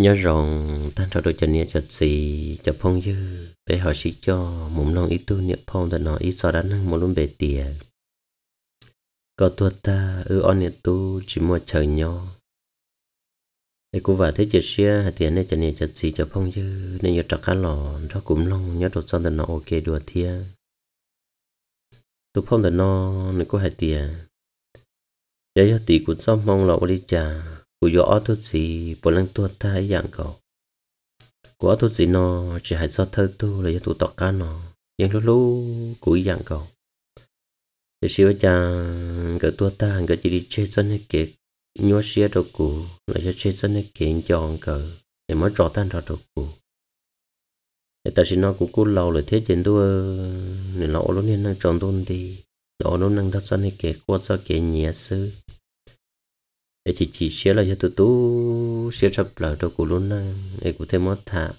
nhớ rằng tan trao đôi cho nia cho gì cho phong dư, để họ sĩ cho mồm non ít tu niệm phong để nó ít so đánh một luôn bề tiền có tua ta, ư on niệm tu, chỉ mua chờ nhau để cô vào thế chợ xia hạt tiền này cho nia cho gì cho phong dư. Nên nhớ trắc cá lò cho cũng long nhớ đồ son để nó ok, đùa thia. Tu phong để nó nên cô hạt tiền giờ giờ tỷ cũng xong mong lọ đi trà cú yo ở tôi chỉ bộ lăng tua ta dạng cầu, cú ở tôi chỉ nó chỉ hay do thơ tu là tụ tọt cá nó nhưng lúc lúc cú dạng cầu, thì xíu cha cái tua ta cái chỉ đi chơi dân này kệ nhớ xíu đồ cụ là cho chơi dân này kệ chọn cờ để mới trò tan ra đồ cụ để ta xin nó cũng cú lâu rồi thế chuyện tôi nên nó luôn nên chọn tôi đi đó nó năng đất dân này kệ qua sao kệ nhẹ sư ấy chỉ chỉ xé là cho tụi tu xé sập là cho cụ luôn nè ấy cụ thêm mất thả.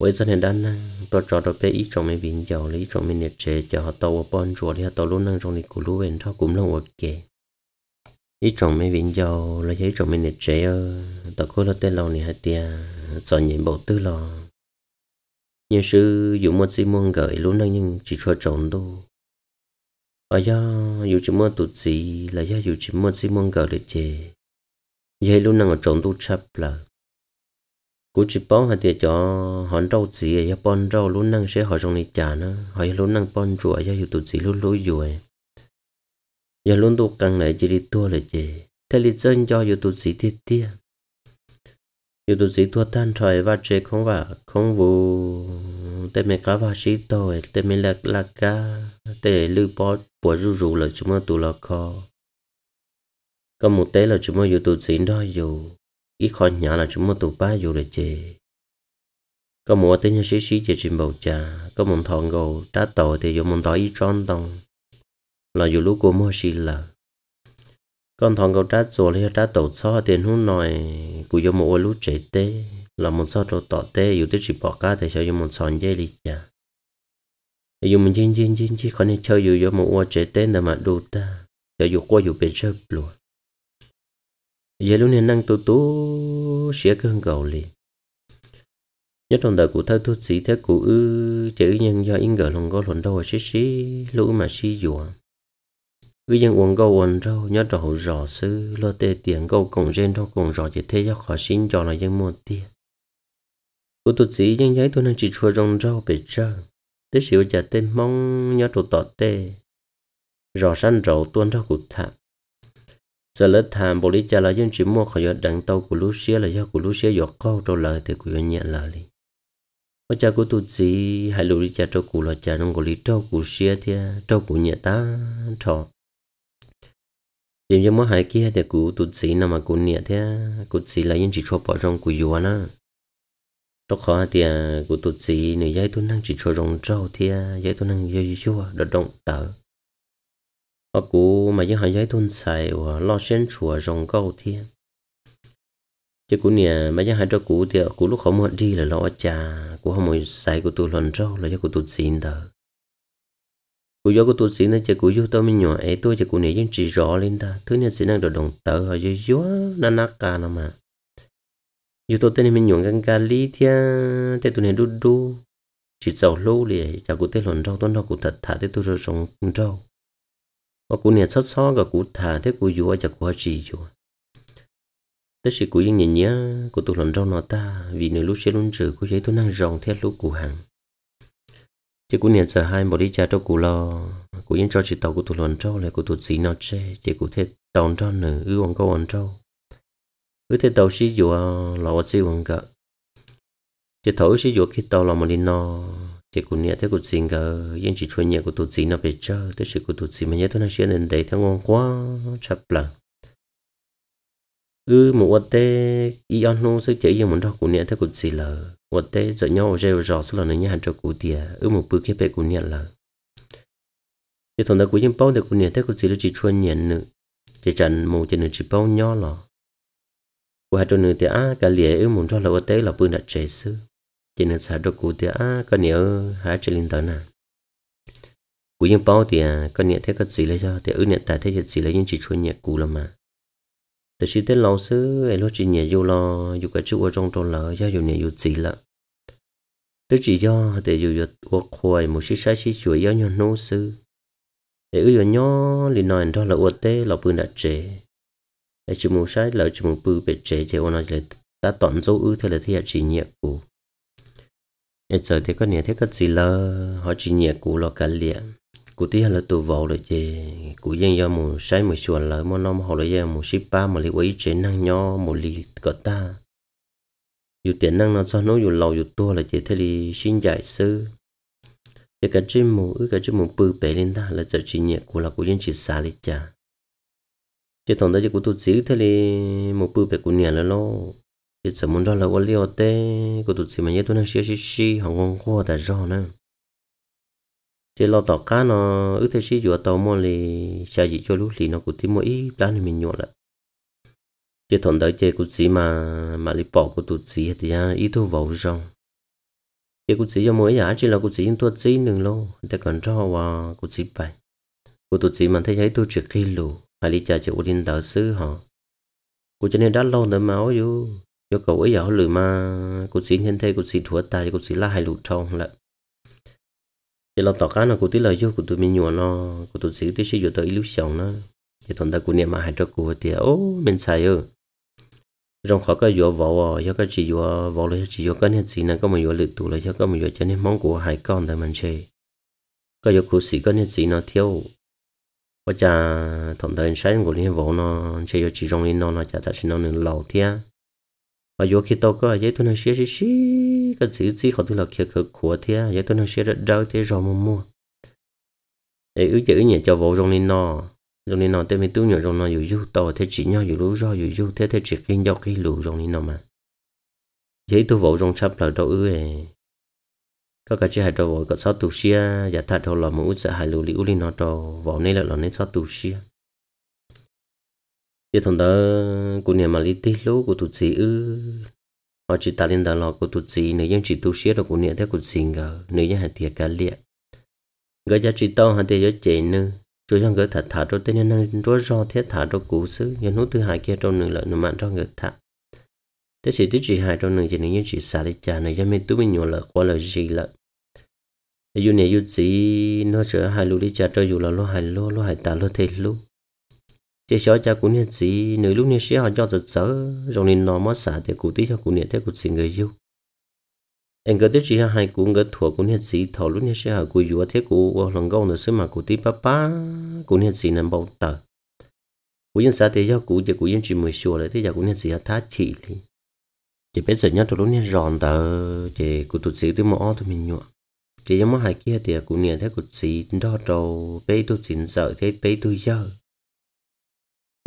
Với dân hiện đang nè tôi cho tôi bé ít trong mấy biển giàu lấy trong mấy nhiệt chế, cho họ tàu bọn chuột thì họ tàu luôn nè trong này, cụ luôn thao cũng là ok ít trong mấy biển giàu là giấy trong mấy nhiệt chế ơ tàu cô là tên lâu này hay tia cho nhìn bộ tư lò nhưng sư dùng một gì muốn gửi luôn nè nhưng chỉ cho trộn đâu ở do dù chỉ mơ tụt gì, là do dù chỉ mơ gì mong gạo được chè vậy luôn năng ở trong tụt chắp là. Cú chỉ bón hạt để cho hòn rau gì à, ya bón rau luôn năng sẽ họ trong này trả nó họ luôn năng bón chùa ya dù tụt gì luôn lối rồi giờ luôn tụt càng này chỉ đi tua là chè thế lý dân cho dù tụt gì tiết tiết yêu tu sĩ thua tan trời và chế không và không vụ. Tên mẹ cá và sĩ tôi, tên mẹ là là cá, tên lưu bó bỏ rú rú là chúng mà tụ là kho có một tế là chúng mà yêu tu sĩ đó dù ít khó nhỏ là chúng mà tụ ba dù là chế có một tên nhà sĩ sĩ chế trình bầu trà, có một thằng gầu trả tội thì dùng một thỏi ít tròn tông là dù lúc của mua sĩ là con thằng cậu trát chỗ là trát tổ cho tiền hút nồi của yêu một lú chạy tê, là một số đồ tọt tê, dù tới chỉ bỏ cá thì cho yêu một sòn dây lì chả yêu mình chín chín chín chỉ còn nên chơi dù yêu một ô chế tê là mà đồ ta giờ yêu qua yêu bị chơi luôn. Giờ lúc này năng tu tu sẽ cơn gầu liền. Nhất trong đời của thơ tu sĩ thế của ư, chữ nhân do in gờ lòng có luận đâu xí xí lũ mà xí dùa vì dân uống câu uống rau, nhớ rõ rõ sư lo tê tiền câu cùng trên đâu cùng rõ chỉ thế cho khó xin cho là dân mua tiền. Của tu sĩ dân giấy tôi nên chỉ chua rong rau bị trơ tế xíu chả tên mong, nhớ trụ tọt tê. Rõ săn rau tuôn rau cụt thạm giờ lớp thảm, bộ lý cha là dân chỉ mua khỏi giọt đằng tàu của xía là do của xía giọt câu trâu lời thì của nhận lời đi ở cha của tụt gì hay lùi cha trâu cụ là cha trong của lý trâu của xía thì trâu của nhẹ ta, thọ. Giờ cho mỗi hai kia thì cụ tụt gì nằm mà cụ nhẹ thế cụ gì lấy những chỉ cho bỏ trong cụ yuan á đó khó thì à, cụ tụt gì nếu giấy tôi năng chỉ cho rong trâu thì à, giấy tôi năng giấy chua đỡ động tờ họ cú mà giấy hai giấy tôi xài và lo sen chùa rong câu thì à. chứ cú nè mà giấy hai cho cú thì cú lúc họ muốn đi là lo trà cú không muốn xài cụ tụt lần trâu là giấy cụ tụt gì tờ cú gió của tôi xin là chỉ cú gió tôi mới nhỏ. Ấy tôi chỉ cú này giấy chỉ rõ lên ta. Thứ nhất sẽ năng được đồng tờ họ gió gió na nát cả nó mà. Dù tôi tên mình nhung gần gali thia tên tôi này đu đu. Chỉ giàu lâu liền chả cú tên lòn rau, tôi nó cú thật thả tên tôi rồi sống rau. Và cú này sót sót cả cú thả thế cú gió chả cụ chỉ gió thế sự cú những nhìn nhá, của tôi lòn rau nó ta, vì nếu lúc sẽ luôn trừ cú giấy tôi năng rong theo lúc cú hàng chỉ cũng nhận giờ hai một đi cha cho cụ lo. Cụ yên cho chị tàu của tụi lần trâu lại của tụi gì nó che chỉ cụ thế tàu cho nữa ư ông câu ăn trâu. Ư thế tàu xí dụ là vật gì ông cả. Chỉ thấu xí dụ khi tàu là một đi nó chỉ cụ nhận thế cụ gì cả yên chỉ chuyên nhận của tụi gì nó bị chơi thế sự của tụi gì mà nhớ tôi nói chuyện đến đấy theo ngon quá chập là ư một vật tê, y ăn nô sẽ chỉ dùng một đó cụ nhận thế cụ gì là vật tế giờ nhau rêu rõ số là nó nhớ cho cụ tiề, ư một bữa kia bé cũng nhớ là. thì thằng đó cũng những bao được cũng nhớ thế cũng chỉ là chỉ chuyên nhớ nữa, chỉ chẳng một chỉ nữa chỉ bao nhỏ là qua cho nên thì à cái lìa yếu muốn cho là ở tế là bữa đặt chế sư chỉ nên xả được cụ thì à cái nhớ hả chỉ linh tấn à? Cụ những bao thì à cái nhẹ thế cái gì lấy cho thì ư nhẹ tại thế gì lấy những chỉ chuyên nhẹ cụ là mà từ chỉ tới lâu xứ, ấy lúc chỉ nhẹ vô lo, dù cái chú ở trong trong lỡ, do dù nhẹ dù gì lợ tức chỉ do để dù dù qua khỏi một số sai chỉ chuỗi do nhau nô sư để ưu dù nhỏ, liền nói đó là uất tế, là bươn đã trễ. Để chỉ một sai lỡ, chỉ một bự bị trễ, thì ôn nói là ta toàn dấu ưu thế là thế chỉ nhẹ cũ. Để giờ thì có nhẹ, thế có gì là họ chỉ nhẹ cũ là cả liền cụ tí là tụ vào rồi chị cụ dân do một sai một chuột là một năm họ lấy một ship ba mà lý quấy chế năng nho một lý cỡ ta. Dù tiền năng nó cho nó dù lâu dù to là chị thế thì xin giải sư. Thì cái chim một cái chim một bự bể lên ta là giờ chỉ nhẹ cụ là cụ dân chỉ xa đi cha chỉ thằng đó chỉ cụ tụ xíu thế thì một bự bể cụ nhẹ là lo. Chỉ sợ muốn đó là quan liêu tê cụ tụ xíu mà nhớ tôi năng xíu xíu xíu họ ngon quá đã rõ nữa chỉ lo tàu cá nó, ước thế sĩ vừa tàu mua thì xa gì cho lúc thì nó cũng tìm mỗi plan mình nhọ lại chỉ thằng đấy chơi cũng chỉ mà mà lì bỏ của tụt chỉ thì ha ít thu vào trong chỉ cũng chỉ cho mỗi giá chỉ là cũng chỉ tôi chỉ đừng lâu để còn cho và cũng chỉ bài của tụt chỉ mà thấy thấy tôi chuyện khi lù hay lì chơi chơi của đạo đỡ họ. Của cho nên đã lâu nữa máu vô vô cầu ấy giờ lười mà cũng chỉ nhân thế cũng chỉ thua tài cũng chỉ là hai lù trong lại thì lo tỏ cá nó cũng tí lời vô của tụi mình nhùa nó, của tụi sĩ tí sử dụng tới lúc sống nó. Thì thằng ta cũng niệm mà hai cho của thì, ô, mình xài ơ trong khó cái vô vỏ, do cái chỉ vô vỏ lấy chỉ vô cái này chỉ nó có một vô lựa tụ lấy cho có một vô cho nên món của hai con tại mình chơi cái vô cụ sĩ cái nên chỉ nó thiếu. Và cha thằng ta sáng của liên vợ nó chơi vô chỉ trong liên nó nó cha ta chỉ nó nên lâu thia và vô khi tôi có giấy tôi nói xí xí cái chữ gì họ tôi là kia cửa của thế à, giấy tôi nói xí rất đau, thế rồi mà mua. Ấy ứ chữ nhỉ cho vô trong nên nọ trong nên nọ tên mình tu nhỉ trong nọ dù dù to thế chỉ nhau dù lú do dù dù thế thế chỉ kinh do cái lù trong nên nọ mà. Giấy tôi vô trong sắp là đâu ứ ấy có cả hay hai đầu có sáu tù xia giả thật đầu là một út sợ hai lù li uli nọ đầu vào nên là là nên sáu tù xia giờ thằng đó, cô nhà mà lý tí lú của tụt gì ư. Họ chỉ ta lên đó lò của tụt gì nếu như chỉ tu sĩ được của nhà theo của sinh ngờ, nếu như hạt tiệt cả liệt. Gỡ giá trị to hạt tiệt giá trị nữa rồi trong gỡ thật thả rồi tên nhân rồi do thiết thả rồi cũ xứ. Nhân nút thứ hai kia trong nửa lợi nửa mạng cho người thả. Thế chỉ thứ chỉ hai trong nửa chỉ nếu như chỉ xả đi trả nếu cho mình tu mình nhỏ lợi qua lợi gì lợi dù này dù gì nó sẽ hai lú đi trả cho dù là lo hai lô lo hai ta lo thế lú chỉ sợ cha cũng nhận gì nửa lúc như sẽ họ cho giật giở rồi nên nó mất xả thì cụ tí cho cụ nhận thế cụ xin người yêu. Anh cứ tiếp chỉ hai cụ ngỡ thua cụ nhận gì thầu lúc như sẽ họ cụ yêu thế cụ lần gấu nữa xứ mà cụ tí ba ba cụ nhận gì nằm bao tờ. Cụ dân xã thì cho cụ chỉ cụ dân chỉ mới sửa lại, thế giờ cụ nhận gì thá chỉ thì chỉ biết giờ nhất tụi lúc như ròn tờ chỉ cụ tụt sĩ tới mỏ tụi mình nhọ chỉ giống hai kia thì cụ nhận thế cụ sĩ đo đầu bé tôi xin sợ thế bé tôi giờ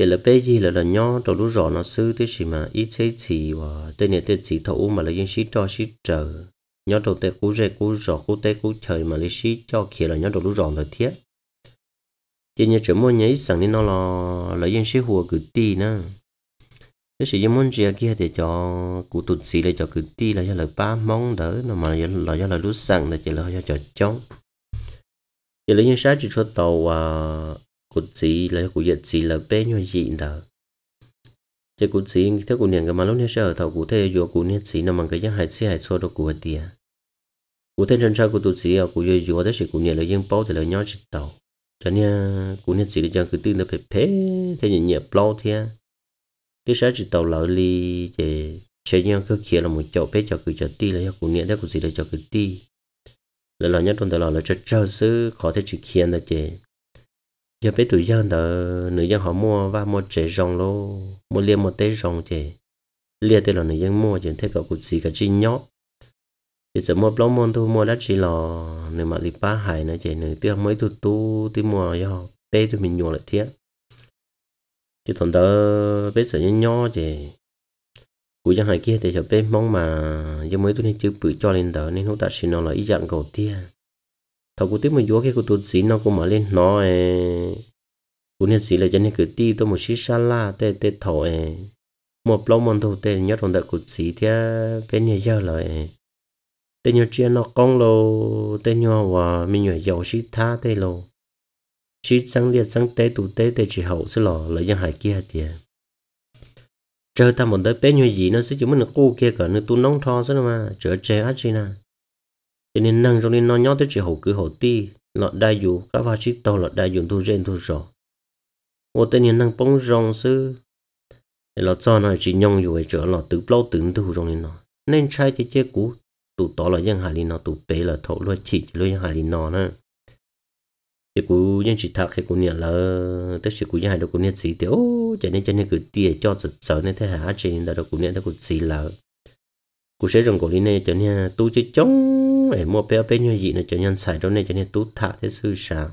giờ là bây giờ là là nho trong lúc rõ nó sư thế gì mà ít chế chỉ và tên này tên chỉ thấu mà là những sĩ cho sĩ chờ nho đầu tên cú rê cú rõ cú tế cú trời mà lấy sĩ cho kia là nho trong lúc rõ là thiết. Chỉ nhớ chỗ mua nhảy sẵn nên nó là là những sĩ hùa cử ti nè. Thế sự muốn gì kia thì cho cụ tụt xì lại cho cử ti là do là ba mong đỡ nó mà là do là lúc sẵn là chỉ là do cho chống chỉ lấy những sáng chỉ cho tàu à cụt gì là cụt giật gì là bé nhau gì đó chỉ cụt gì theo cụt niệm cái mà lúc nãy sẽ ở thầu cụt thế vừa cụt niệm gì nằm bằng cái giang hai chỉ hai số đó cụ tiền cụt thế chân sau cụt tu chỉ ở cụ vừa vừa đó chỉ cụt niệm là giang bao thì là nhau chỉ tàu. Cho nên cụt niệm gì là chẳng cứ tin là phải phê, thế nhẹ nhẹ bao thế cái sáng chỉ tàu lợi li để chơi nhau cứ kia là một chỗ bé cho cứ cho ti là cụt niệm, đó cụt gì là cho cứ ti. Là là nhất trong đó là cho cho sư khó thể chỉ kia là chứ giờ bé tuổi dân đó nữ dân họ mua và mua trẻ rong lô mua liền một tế rong trẻ liền tế là nữ dân mua chỉ thấy cậu cũng gì cả chi nhóc. Chỉ sợ mua bao môn thu mua đất chỉ lò, nếu mà đi ba hải nữa trẻ nữ tiêu mấy tu tu tí mua do bé tụi mình nhổ lại thiết chỉ thằng đó bé sợ nhân nhỏ trẻ của dân hải kia thì cho bé mong mà giờ mới tụi nên chữ bự cho lên đó nên không ta xin nó là ý dạng cầu tia thầu cụ tiếp mà vô cái cụ tụt xí nó cũng mở lên, nó ờ, cụ nên xí là cho nên cứ ti tôi một xí sa la, tê tê thầu ờ, một lâu mòn thầu tê nhớ trong đại cụ xí thì bên nhà giờ lại tê nhớ ờ, chia nó con lô, tê nhớ và mình nhớ giàu xí tha tê lô. Xí sang liệt, sang tê tụ tê tê chỉ hậu sẽ lò lại dân hải kia thì chờ ta một đứa bé như gì nó sẽ chỉ muốn là cô kia cả, nó tu nông thọ sao mà chờ chờ á chi nào cho nên năng trong nên nó nhót tới chỉ hậu cứ hậu ti lọt đại dù các va chỉ tàu lọt đại dù thu trên thu rõ ô tên nhân năng bóng rong sư. Lọt cho nó chỉ nhông dù ấy trở lọt tự lâu tưởng thu trong nên nó. Nên trai chế chế cũ tụ tỏ là dân hải lý nó tụ bé là thổ luôn chỉ luôn hải lý nó nữa thì cú nhân chỉ thạc hay cú nhận là tất chỉ cú nhân hải đâu cú nhận gì thì, ô cho nên cho nên cứ tiệt cho sợ sợ nên thế hả? Chị đã đâu cú nhận đâu cú gì là. Cú sẽ rồng cổ lý này cho nên tu chỉ chống mẹ mua bé bé như gì này cho nên xài đó này cho nên tốt thả thế sư sao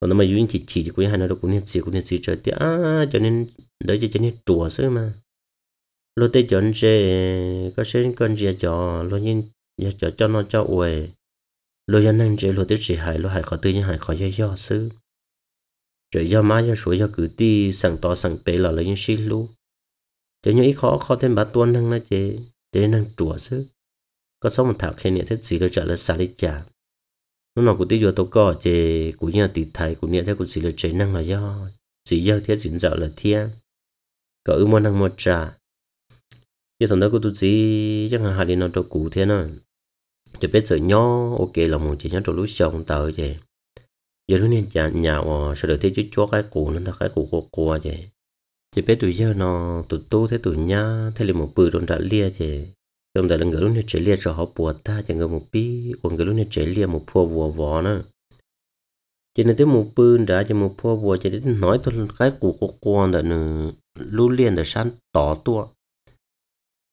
còn nó mà duyên chỉ chỉ cú hai nó đâu cũng nên chỉ cũng nên chỉ cho tiếc à cho nên đỡ cho cho nên chùa sư mà. Lo tết chọn chế có sẽ con gì cho lúc nhiên cho cho nó cho uể. Lo yên năng chơi lo tiêu chỉ hại lo hại khó tư như hại khó do do sư. Rồi do má, do suối do cử ti, sẵn to, sẵn bể là lấy những xí lu cho những ít khó khó thêm bát tuôn năng nó chế chế năng chùa sư có sống một thảo khen nhẹ thế gì lo trả lời xa lý trả nó nói của tí vô tôi có chế của nhà tỷ thầy của nhẹ thế của gì là chế năng là do gì do thế diễn dạo là thiên có ưu môn năng một trả như thằng đó của tôi chỉ chắc là hai đi nó cho cụ thế nào chỉ biết sợ nhỏ ok là một chỉ nhớ trong lúc xong tờ vậy. Giờ lúc này nhà nhà mà sẽ được thấy chút chó cái cụ nó thật cái cụ của cô vậy. Chỉ biết tụi giờ nó tụi tu thế tụi nhá, thế là một bự trong trả lia vậy trong đó là người lúc này chỉ lia cho họ buồn ta chẳng người một bí còn người lúc này chỉ lia một phô vua vò nữa cho nên tới một bự đã cho một phô vò cho đến nói tôi cái cụ cô con đó nữa lưu liên để san tỏ tua.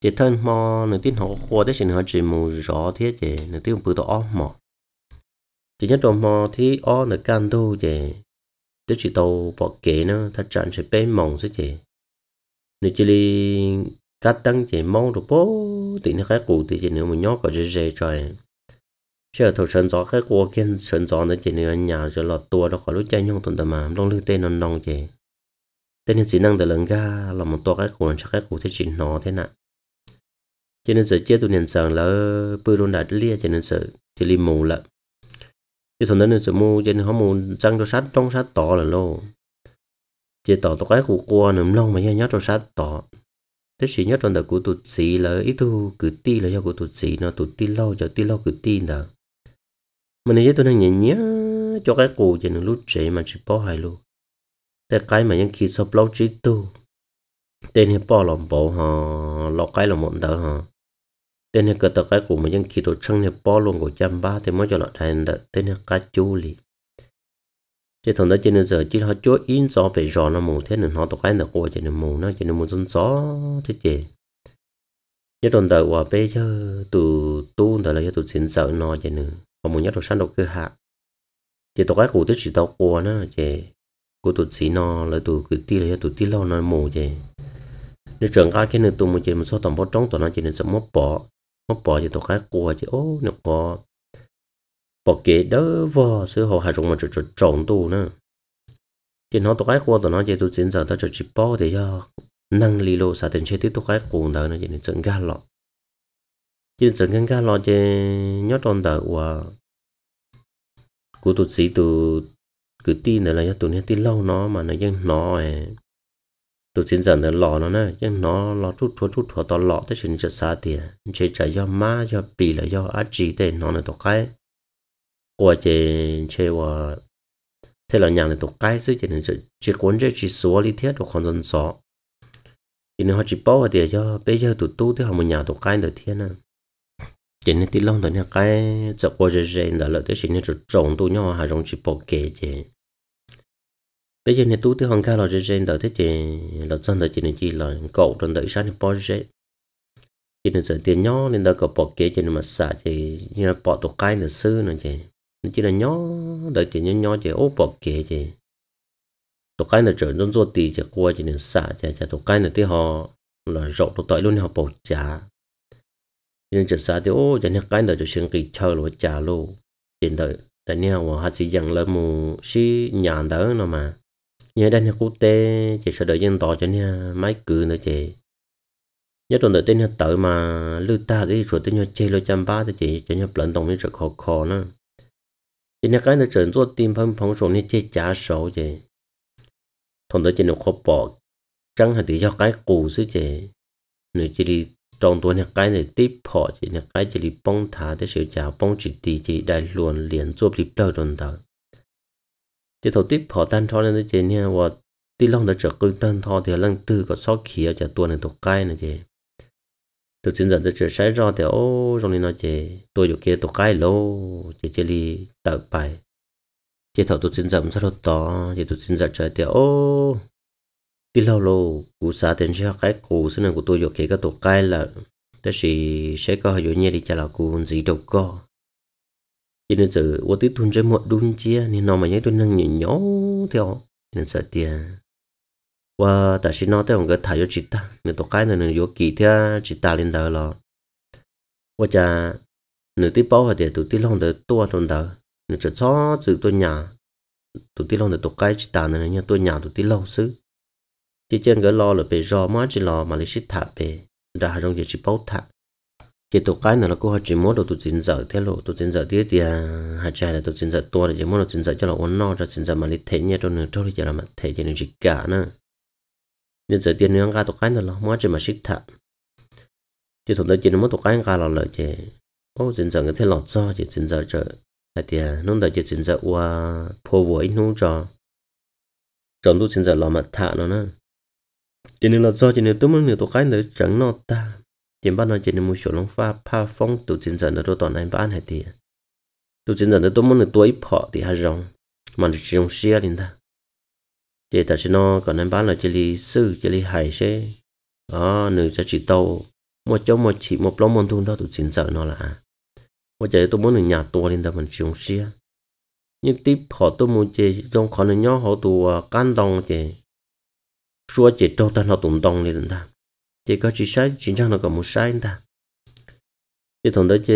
Chỉ thân mò nửa tin họ khoa đấy xin họ chỉ mù rõ thế chỉ nửa tin bự to mò. Chỉ nhất trong mò thì ó nửa can tu chỉ tới chỉ tàu bỏ kế nữa thật chẳng sẽ bên mỏng chứ. Chỉ nửa chỉ cắt tăng chỉ mong được bố thì nó khác cụ thì chỉ nếu mà nhóc có dễ dễ trời chứ thầu sơn gió khác của kiên sơn gió nó chỉ nếu nhà cho lọt tua đó khỏi lúc chơi nhung tuần tầm mà long lưng tên non non chỉ tên chỉ năng để lần ga là một tua khác cụ chắc khác cụ thế chỉ nó thế nè, cho nên giờ chia tụi nhân sản là bự rôn đại lia cho nên sợ thì li mù lận, chứ thằng nên sợ mù cho nên họ mù trăng cho sát trong sát tỏ là lô. Chỉ tỏ tao cái cụ qua nằm long mà nhớ cho sát tỏ thế chỉ nhất trong đời của tụt xí là ít thu cứ ti là do của tụt xí nó, tụt ti lâu cho ti lâu cứ ti là. Mình nhớ tôi đang nhớ nhớ cho cái cụ chỉ nó lúc trẻ mà chỉ bỏ hai luôn แต่ cái mà những khi sắp lâu chỉ tu, tên hiệp bỏ lòng bộ họ, lọ cái là một đỡ họ. Tên hiệp cái tờ cái cụ mà những khi tôi chân hiệp bỏ luôn của trăm ba thì mới cho lọ thành đỡ tên hiệp cái chú liền chỉ thằng đó trên giờ chỉ họ chúa in gió về gió nó mù thế nên họ tờ cái là của nên mù nó trên mù dân gió thế chị nhất tuần tới qua bây giờ tụ tu đợi là tụ xin sợ nó trên nữa họ muốn nhất là sáng đầu cứ hạ. Chỉ tờ cái cụ tức chỉ tao qua nó chị của tụ xí nó là tụ cứ ti là tụ ti lâu nó mù chị nếu trường cái cái nên tụ một chị một số tầm bao trống tụi nó chỉ nên sợ mất bỏ. Mất bỏ thì tụi cái qua chị ô nó có bỏ kế đỡ vò sữa hồ hà trong mà chỉ trộn tù nữa. Thì nó tụi cái qua tụi nó chỉ tôi xin giờ tao chỉ bỏ để cho năng lý lô sa tiền chơi tiếp tụi khác cùng đỡ nó chỉ ga lọ. Chỉ 整 cái ga lọ chỉ nhớ trong đỡ của của tụi sĩ tụi cứ tin là tụi nó tin lâu nó mà nó vẫn nó tụi xin dần nó lọ nó nè nhưng nó lọ chút chút chút chút to lọ tới xin chợ xa tiền. Chỉ chạy do má, do bì là do á chỉ để nó là tổ cái qua chế chế và thế là nhà này tổ cái dưới chế nên chỉ cuốn chế chỉ số lý thuyết của con dân số thì họ chỉ bảo để cho bây giờ tụi tu thì họ một nhà tổ cái được thiên à. Chỉ nên tí lông nhà cái chợ qua chế chế đó là tới chỉ nên trồng tụi nhau, hà rong chỉ bảo kể chế bây giờ này tu thì hoàng ca là chế chế đó thế chế là chân đời chỉ nên chỉ là cậu trong đời sáng thì bảo chế chỉ nên giờ tiền nhỏ nên đã có bảo kế chế nên mà xả thì như là bảo tổ cái nữa sư nữa chỉ là nhỏ đợi chỉ nhỏ nhỏ chỉ ốp bọc kia chỉ tổ cái là trở nên ruột tì chỉ qua chỉ nên xả chỉ chỉ tổ cái là thì họ là rộng tổ tội luôn họ bỏ trả nên chỉ xả thì ô chỉ nên cái là cho sinh kỳ chờ rồi trả luôn tiền đời tại nhà họ họ sĩ dặn là một sĩ nhà đỡ nó mà. Nhớ đây là quốc tế chỉ sợ đợi dân tỏ cho nhà máy cử nữa chị nhớ tuần đợi tên tự mà lưu ta đi rồi tên chơi lo chăm ba thì chị cho nhà lần tổng mới rất khó khó nữa thì nên cái nó trở nên tim phong phong số nên chơi trả số chị thằng đó chỉ nó khó bỏ chẳng hay thì do cái cũ xứ chế nếu chỉ đi trong tuổi này cái này tiếp họ chỉ là cái chỉ đi bông thả để sự chào bông chỉ đi chỉ đại luồn liền giúp đi đâu rồi đó chỉ thầu tiếp họ tan thọ lên chế nha và tí lòng đã trở cơn tan thọ thì lần tư có sáu khía cho tuổi này thuộc cái này chế tôi chính dẫn trở sai rồi thì, ô trong này nó chế kia tôi cái lô chỉ chỉ đi tập bài. Chỉ thầu tôi xin dẫn rất to chỉ tôi xin dẫn chơi thì, ô, đi lâu lâu, cú sa tiền cho cái cú xin của tôi dục kia cái tổ cái là đó thì sẽ có hiểu như đi chả là cú gì đâu có. Cho nên giờ tôi tiếp tuần chơi một đun chia, nên nó mà nhớ tôi nâng nhỏ nhỏ theo, nên sợ tiền và tại sao nó theo cái thầy cho chị ta nên tổ cái này nên vô kỳ theo chị ta lên đời lo và cha nửa tí bao thì tụi tí lòng đời tua trong đời. Nửa cho chó chữ tôi nhà, tụi tí lòng đời tổ cái chị ta này nhà tôi nhà tụi tí lâu xứ. Chỉ chân cái lo là bị rò má, chỉ lo mà lấy xịt thả về ra trong chỉ bao thả. Chỉ tổ cái này là cô họ à, chỉ muốn đồ tụ chính giờ thế lộ tụ chính giờ tiếp thì hạt trái là tụ chính giờ tua là chỉ muốn đồ chính giờ cho là ổn no cho chính giờ mà lấy thế nhé, cho nên cho là mà thế cho nên chỉ cả nữa nên giờ tiền nữa cái tụ cái này là má chỉ mà xịt thả chỉ thằng đó chỉ muốn tụ cái cái là lợi chứ ô chính giờ cái thế lọt cho chỉ chính giờ chờ là thì nó đợi chỉ chính giờ qua phô với nó cho. Trong tụ chính giờ là mặt thả nó nè chỉ nên lọt do chỉ nên tôi muốn nhiều tôi cái nữa, chẳng nó ta. Chỉ bắt nó chỉ nên mua sổ lòng pha pha phong tụ chính nó đôi toàn anh bán hay tiền tụ chính giờ nó tôi muốn được tuổi phọ thì hay rong. Mà chỉ dùng xe lên ta chỉ ta xin nó còn anh bán là chỉ li sư chỉ li hải xe đó, nữ cho chỉ tàu một chỗ một chỉ một lông môn thun đó tụ xin sợ nó là một chạy tôi muốn được nhà tua lên ta mình dùng xe nhưng tiếp họ tôi muốn chơi trong khó nên nhỏ họ tụ à, can đồng chơi xua chỉ trâu ta, nó tụng đồng lên ta. Chỉ có chỉ sai chính xác nó có một sai ta. Chỉ thằng đó chị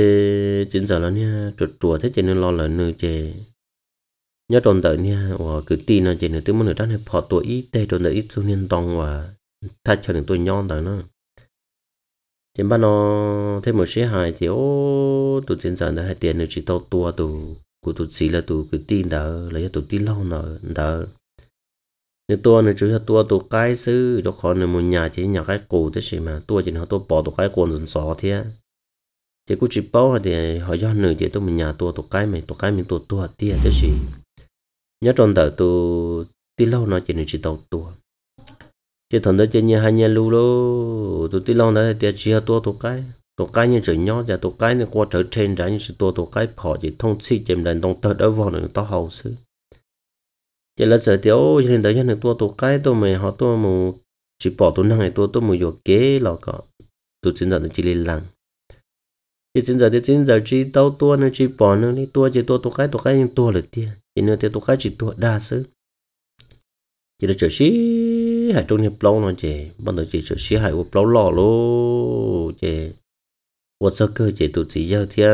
chính giờ là nha. Chuột chuột thế chị nên lo là nữa chị nhớ tròn đợi nha. Và cứ tin là chỉ nên tôi muốn được ta này họ tuổi ít tê tròn đợi ít số niên tòng và thay cho những tôi nhon đợi nó. Chỉ ban nó thêm một số hài thì, ô, tụi chính giờ là hai tiền nữa chỉ tao tua tụ của tụi chỉ là tụi cứ tin đỡ, lấy tụi tin lâu nữa đỡ. Nếu tua này chủ yếu tua tụ cái sư cho khó này một nhà chỉ nhà cái cổ thế gì mà, tua chỉ họ tua bỏ tụ cái quần dần xó thế chỉ cũng chỉ bao thì họ do nửa chỉ tôi một nhà tua tụ cái mình tụ cái mình tua tua tiền thế gì nhớ trong đời tu tí lâu nó chỉ nên chỉ tàu tua chỉ thằng đó chỉ nhà hai nhà lưu lô. Tu tí lâu nó thì chỉ tua tu cái. Tu cái như trời nhỏ và tu cái này qua trở trên ra như tua tu cái phò chỉ thông si chém đàn đông tơ đỡ vào nữa to hậu sư chỉ là giờ tiểu cho nên đấy cho nên tôi tu cái tôi mày họ tôi mù chỉ bỏ tu năng này tôi tôi mù vô kế là có tôi chính giờ nó chỉ lên lăng. Chỉ chính giờ thì chính giờ chỉ tao tu, nó chỉ bỏ nó đi tu, chỉ tôi tu cái tu cái nhưng tôi là tiền chỉ nữa thì tôi cái chỉ tôi đa số chỉ là chỗ xí hải trung hiệp lâu nó chỉ bắt đầu chỉ chỗ xí hải quốc lâu lò lô chỉ quốc sơ cơ chỉ tụt chỉ giao thia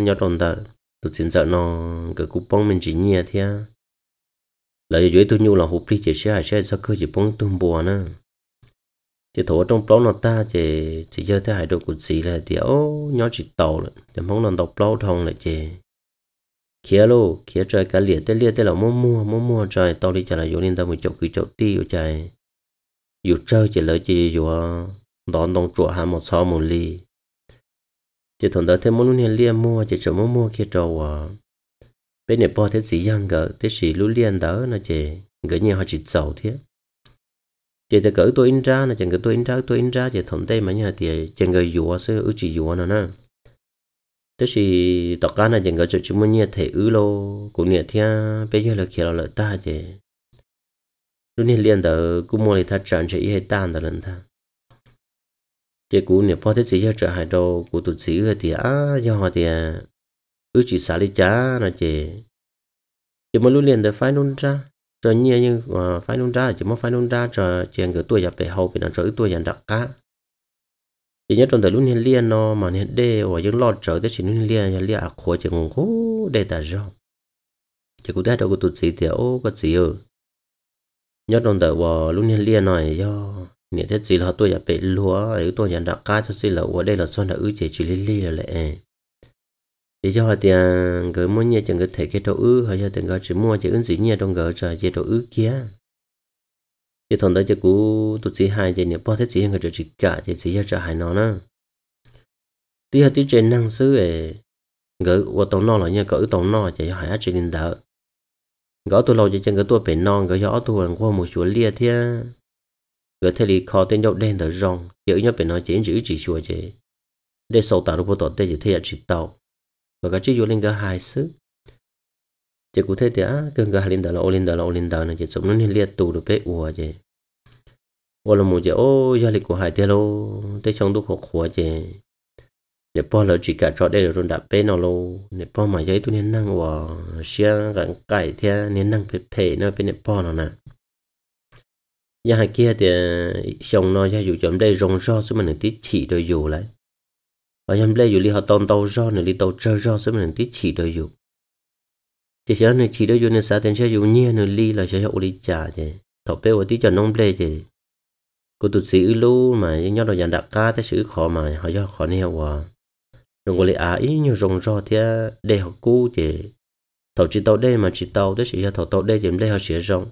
nhau tròn ta tụt xin sợ nó cái cú bông mình chỉ nhẹ thia. Là dưới tôi nhu là hụp đi chỉ xí hải, xí sơ cơ chỉ bông tung bùa nữa thì thổ trong lâu nó ta chỉ chỉ giao thia hải đồ của chỉ là thì ô nhau chỉ tàu là thì mong nó tàu lâu thong là chỉ kia lô kia trời cả liệt tới liệt tới là mua mua mua mua trời tao đi trả là vô nên tao mới chọc cứ chọc ti vô trời dù chơi chỉ lợi chỉ dù đón đón chuột hai một sáu một ly chỉ thằng đó thêm muốn luôn liền mua chỉ chỗ mua mua kia trâu à bên này bỏ thế gì yang gỡ thế gì lũ liên đó nó chỉ gỡ nhà họ chỉ giàu thế chỉ để gỡ tôi in ra nó chẳng gỡ tôi in ra tôi in ra chỉ thằng đây mà nhà thì chẳng gỡ dùa sư ư chỉ dùa nó nè tức là tất cả là chẳng gỡ chỗ chúng mình nhà thể ư lô cũng nhà thia, bây giờ là kia là lợi ta thì lúc này liền đó cũng mua lại thắt chặt cho ý hay tan đó lần ta chỉ cũ này bỏ thế chỉ cho trở hai đâu cú tụt xí thì à do họ thì, ư chỉ xả đi chả là chỉ chỉ mà lúc liền đó phải nôn ra, cho nhiều nhưng mà phải nôn ra là chỉ mà phải nôn ra cho chuyện cái tuổi nhập về hậu bị nó cho tuổi nhận đặc cá chỉ nhất trong thời lúc hiện liên nó mà hiện đê hoặc những lo trở tới chỉ lúc liên hiện liên à khổ chỉ còn cố để ta rõ. chỉ cũng thấy đâu có tụt gì thì ô có gì ở nhất trong thời và lúc hiện liên này, do nghĩa thế gì là tôi đã bị lúa, ấy, tôi nhận đặc cá cho gì là ở đây là son đã ứ chỉ chỉ liên liên là lệ. Thì cho họ tiền gửi mua nhà chẳng có thể cái đầu ứ họ cho tiền gọi chỉ mua chỉ ứng gì nhà trong gửi cho chỉ đầu ứ kia chỉ thằng đó chỉ cú tụt chỉ hai chỉ nếu bao thế chỉ người chỉ cả chỉ chỉ cho hai nó nữa tí hai tí trên năng xứ ấy gỡ qua tàu non là nha, gỡ tàu non chỉ hai chỉ linh đạo gỡ tôi lâu chỉ chân gỡ tôi bể non, gỡ gió tôi hàng qua một chỗ lia thia gỡ thế thì khó tên nhậu đen đỡ rong, giờ nhớ bể non chỉ giữ chỉ chùa chỉ để sâu tạo được bộ tê chỉ thế chỉ tàu. Và cái chỉ vô linh gỡ hai xứ chỉ cụ thể thì á cần gà lên đó là lên đó là lên đó đạo này chỉ sống nó nên liệt tù được bé ua chứ. Ô là một chỉ ô, gia lịch của hai thế lô thế trong đó khó khóa chứ. Nếu po là chỉ cả cho đây rồi đã bé nó lô nếu po mà giấy tôi nên năng và xia gắn cải thế nên năng phải phê nó bên nếu po nó nè. Nhà hai kia thì xong nó cho dù chấm đây rong ro số mình tí chỉ đôi dù lại. Ở nhầm đây dù li họ tôn tàu ro này li tàu chơi ro số mình tí chỉ đôi dù chỉ cho nên chỉ đôi dù nên sao tên sẽ dùng nhiều nữa li là sẽ học li trả chứ. Thọ bé của tí cho nông play chứ. Cô tụt sĩ lu mà nhớ đồ dàn đặc ca tới sự khó mà, họ do khó nhiều quá. Rồi gọi à ý như rong rò thì để họ cú chứ. Thọ chỉ tàu đây mà chỉ tàu đó cho thọ tàu đây chỉ đây họ sửa rong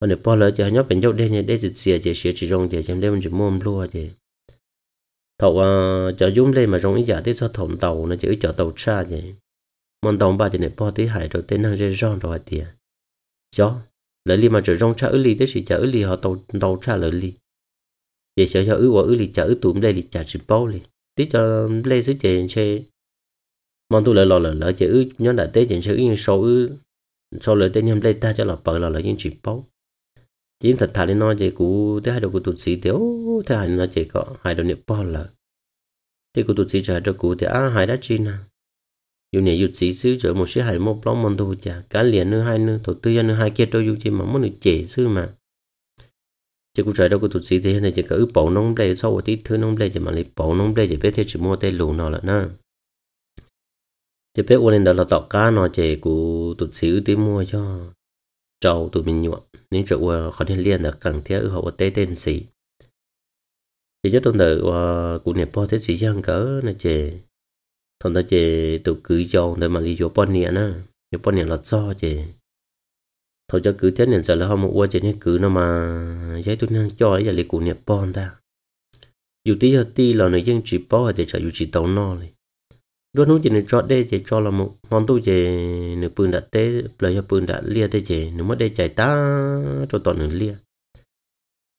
còn nếu bỏ lỡ thì họ nhớ bên dâu đây này đây thì sửa à chỉ sửa à chỉ rong thì chỉ đây mình chỉ mua lúa chứ. Thọ à, cho dùng đây mà rong ý giả thì sao thọ tàu nó chỉ cho tàu xa vậy món đồng ba thì này bỏ tí hải rồi tên năng rong rong rồi thì cho lợi li mà trở rong trả ứ li tức sự trả ứ li họ tàu tàu trả lợi li vậy sợ cho ứ quả ứ li trả ứ tụm đây li trả chỉ bao li tí cho lê dưới chuyện xe mong tôi lợi lò lợi lợi chỉ ư nhớ đại tế chuyện chơi ư sâu ư sau lợi tên nhầm lê ta cho là bờ lò lợi những chỉ bao chỉ thật thà lên nói chỉ cú thế hai đầu của tụt xí thiếu thế hai nó chỉ có hai đầu niệm bao là thế của tụt xí trả cho cú thì à hai đã chi nè dù này dù sĩ xứ rồi một số hai một lóng mong thu chả. Cá liền nữa hai nữa tổ tư nữa hai kia đâu dù chỉ mà muốn được chế xứ mà. Chỉ cũng trời đâu có tụt sĩ thế này, chỉ cả ứ bổ nông đây sau tí thứ nông đây chỉ mà lấy bổ nông đây chỉ biết thế chỉ mua tay lù nó là na chỉ biết uốn lên đó là tọt cá nó chỉ của tụt sĩ tí mua cho trâu tụi mình nhọ nên chỗ khó nên liên là cần thiết ư họ tê tên xí chỉ cho tôi đợi ờ, của nệp po thế sĩ giang cỡ này chỉ thằng ta chỉ tụ cứ cho để mà đi chỗ nhẹ nè. Na chỗ pon nè là cho chỉ thôi cho cứ thế nên giờ là họ một qua nên cứ nó mà giấy tôi năng cho ấy là lấy cụ nhẹ bọn ta dù tí giờ tí là nó dân chỉ bỏ để cho dù chỉ tàu no này. Đôi lúc chỉ nên cho đây chỉ cho là một món tôi chỉ nửa bươn đã té lấy cho bươn đã lia thế chỉ nửa mất đây chạy ta cho toàn nửa lia.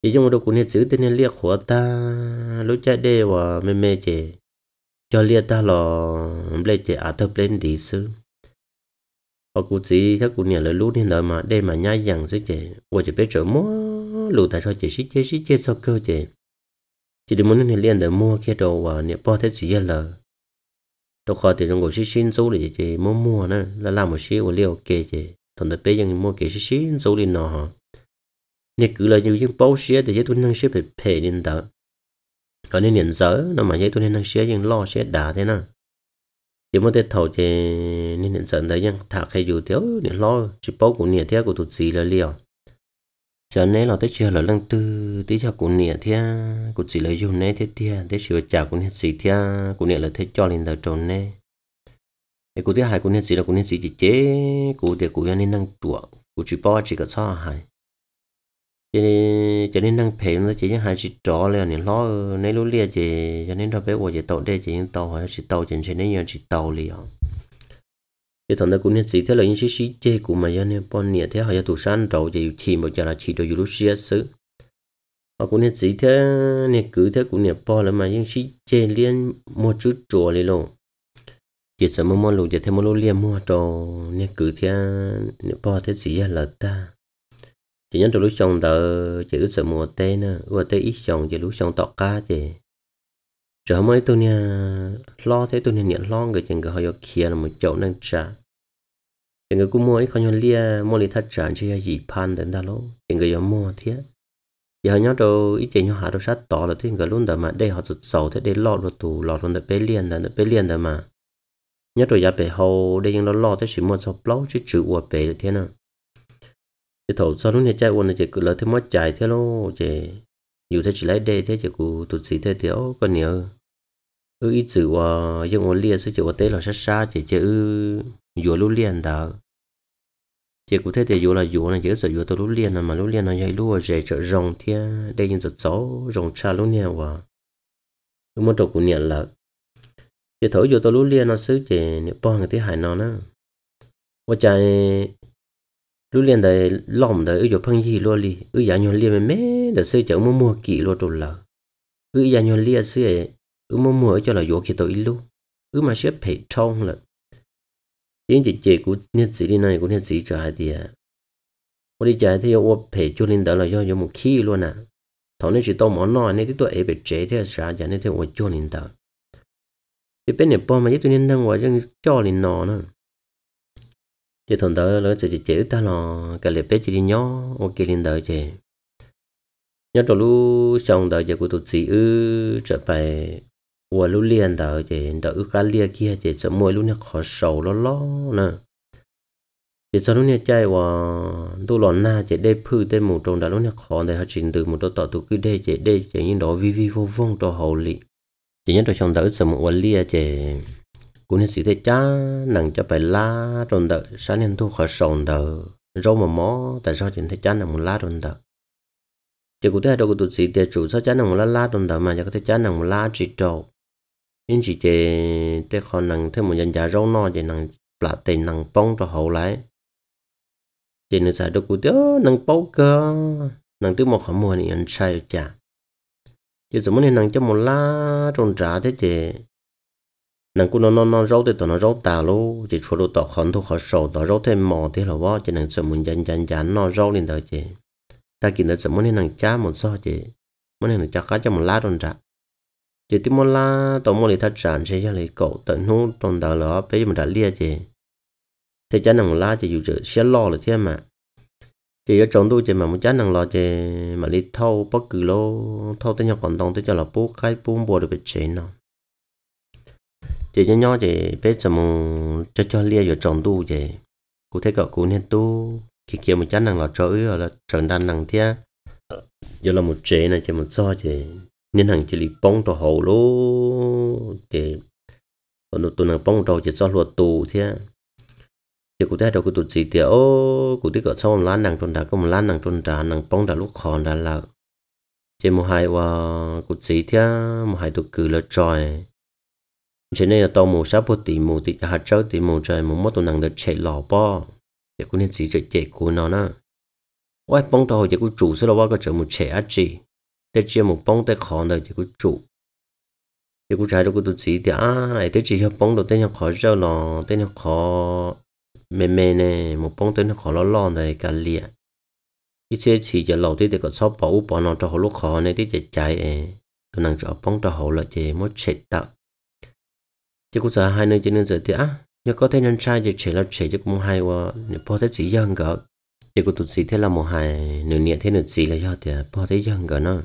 Chỉ trong một đó cũng nên giữ tên lia khổ ta. Lúc chạy đây và mê mê chỉ cho liệt ta là lấy chế à thấp lên đi sư họ cụ chỉ chắc cụ nhà lời lú nên đợi mà đây mà nhai dặn chứ chế qua chỉ biết trở mua lù tại sao chế xí chế xí chế sao cơ chế chỉ để muốn nên liên để mua cái đồ và nè bao thế gì là đâu khó thì trong cổ xí xin số để chế mua mua nữa là làm một xí của liều kê chế thằng tới bây giờ mua kê xí xin số đi nọ hả nè cứ là những bao xí để tôi năng xí phải phê lên đó còn nên nhận giờ nó mà vậy tôi nên năng xé nhưng lo xé đá thế nào? Chỉ muốn tết thầu thì nên nhận dần thấy rằng thả hay dù thiếu nên lo chỉ bao của nhiệt theo của tụt gì là liều. Cho nên là tết chưa là lần tư tí cho của nhiệt theo của chỉ là dùng nè thế theo tết chưa trả của nhiệt gì theo của nhiệt là thế cho lên đầu tròn nè cái của thứ hai của nhiệt gì là của nhiệt gì chỉ chế của thì của nên năng tủa của chỉ bao chỉ có sao hai cho nên cho nên năng phải nó chỉ những hai chỉ trọ là nên lo nên lúc lia chỉ cho nên nó phải qua chỉ tàu đây chỉ những tàu hay chỉ tàu chỉ nên những chỉ tàu liền thì thằng đó cũng nên chỉ thế là những chỉ sĩ chế của mà nên bọn nhẹ thế họ tụ san trâu thì chỉ một giờ là chỉ đồ lúc xưa xứ. Họ cũng nên chỉ thế nên cứ thế cũng nên bỏ là mà những sĩ chế liên mua chút trò liền luôn. Chỉ sợ mua mua lù chỉ thêm mua lù liền mua trò nên cứ thế nên bỏ thế chỉ là ta chỉ nhớ cho lúc xong tờ chỉ ước sợ mùa tê nè ước tê ít xong chỉ lúc xong tọt cá chỉ trở mới tôi nha lo thế, tôi nha nhận lo người chừng cái họ kia là một chỗ năng trả chừng cái cũng mua ấy không nhau lia, mua li thắt trả chứ gì pan đến đó luôn chừng cái mua thế. Giờ họ nhớ đâu ít chuyện nhau hạ đâu sát tỏ là thế. Cái luôn đó mà đây họ sụt sầu thế, để lo rồi tù, lo rồi để bé liền đó bé liền đó mà. Nhớ rồi giá bể hầu đây nhưng nó lo thế, chỉ mua sọc lâu chứ chịu uổng được thế nào cái thầu sau lúc này chạy quân chỉ cứ lỡ thêm mất chạy thế lo chỉ dù thế chỉ lấy đây thế, chỉ cứ tụt xí thế thiếu còn nhiều. Ư ít sự và những ô liên sẽ chỉ có tế là sát xa, chỉ chữ dù lúc liền đó. Chỉ cụ thế thì dù là dù là chỉ sợ dù tôi lúc liền mà lúc liền nó dây lúa dễ trợ rồng thế đây những giật xấu rồng cha lúc nè và muốn trộn cụ nhận là chỉ thổi dù tôi lúc liền nó xứ chỉ nếu bao người thứ hại nó nữa và chạy lúc liền đời lòng đời ư chỗ phăng gì luôn li ư giả nhon liền mẹ đời sư chẳng mua mua kỹ luôn trộn lờ ư giả nhon liền sư ư mua mua cho là vô khi tôi lu ư mà xếp phải trong là những chị chị của nhân sĩ đi này của nhân sĩ trả thì à đi trả thì ô phải cho nên là do do một khi luôn à thằng này chỉ tao món nói này thì tôi ấy bị chế thế sao giờ này thì ô cho nên đó bên này bom mà nhất tôi nên đang gọi cho nên nó chỉ thằng đó lỡ chỉ chữ ta là cái lệp bé chỉ đi nhó ok kia lên đời chị nhớ trong lúc xong đời giờ của tụi chị ư, trở về qua lúc liền đời chị đời ư cá lia kia chị sợ mồi lúc này khó sầu lo lo nè. Chị sau lúc này chạy qua tôi lo na chị để phư đây một trong đời lúc này khó để học trình từ một đôi tọt tụi cứ để chị để chị những đó vi vi vô vong cho hậu lị. Chị nhớ trong đời sợ mồi lia chị cũng như sĩ thế cha nặng cho phải la tròn đó sáng nên thu khỏi sòn đó rau mà mó, tại sao chỉ thấy cha nặng một lá tròn đó chỉ cụ thấy đâu có tụt sĩ thế chủ, sao cha nặng một lá la tròn đó mà cho có cha nặng một lá chỉ trâu nhưng chỉ chế thế khó nặng thêm một nhân giả rau no để nặng là tiền nặng bông cho hậu lại chỉ nên xài đâu cụ thể nặng bông cơ. Nặng thứ một khoảng mùa này anh sai chả. Chỉ giống nên nặng cho một lá tròn trả thế chứ nàng cô nó nó nó rau thì tụi nó rau tà luôn chỉ cho đồ tọt khẩn thu khó sầu tọt rau thêm mò thế là quá. Chỉ nàng sớm muốn dàn dàn dàn nó rau lên đời chị. Ta kiến được muốn nên nàng chả một số chị. Muốn nên nàng chả cá cho một lá tròn trả chỉ tìm một lá tao muốn để thắt tràn sẽ cho lấy cậu tận hú tồn đó lỡ bây giờ mình đã lia chị. Thế chắc năng lá chỉ dù sẽ lo là thế mà. Chỉ ở trong tôi chỉ mà muốn chắc nàng lo chị, mà đi thâu bất cứ lô. Thâu tới nhau còn đông tới cho là bố khai bố bùa được bị chế nào chỉ nhỏ nhỏ chỉ biết cho mong cho cho lia ở trong tu chỉ cụ thể cậu cụ nên tu. Khi kia một chán năng là trời ở là trần đàn năng thế giờ là một chế này chỉ một so chỉ nên hàng chỉ lì bông tổ hậu lô chỉ còn nó tụi nàng bông đầu chỉ cho luật tù thế chỉ cụ thể đâu cụ tụt gì thì, ô, cụ tí cậu sau một lát năng trôn đá có một lát năng trôn đá năng bông đá lúc khòn đá là. Chỉ một hai và cụ gì thế một hai tụ cử là trời cho nên là tàu mù sáp bộ tỉ mù tỉ hạt trâu, tỉ mù trời mù mất tụi nàng được chạy lò bò. Để cũng nên chỉ chạy chạy của nó nè ngoài bông tàu chỉ cũng chủ sẽ là bao cái chỗ một chạy ác gì để chia một bông để khó đời thì cũng chủ thì cũng trái được cũng chỉ thì à để chỉ cho bông đầu tiên là khó rau lò, tên là khó mềm mềm này một bông tên là khó lo lo này, cả liền ít chế chỉ cho lò tí để có sáu bảo bảo nó cho họ lúc khó này tí chạy chạy ấy tôi năng cho bông tàu họ là chỉ mới chạy tạo chỉ cũng giờ hai nơi cho nên giờ thì nhớ nếu có thể nhân sai thì chỉ là chỉ chứ cũng hay quá nếu bỏ thế chỉ dân cả chỉ cũng tụt gì thế là một hai nửa nhẹ thế nửa gì là do thì à, bỏ thế dân cả nó.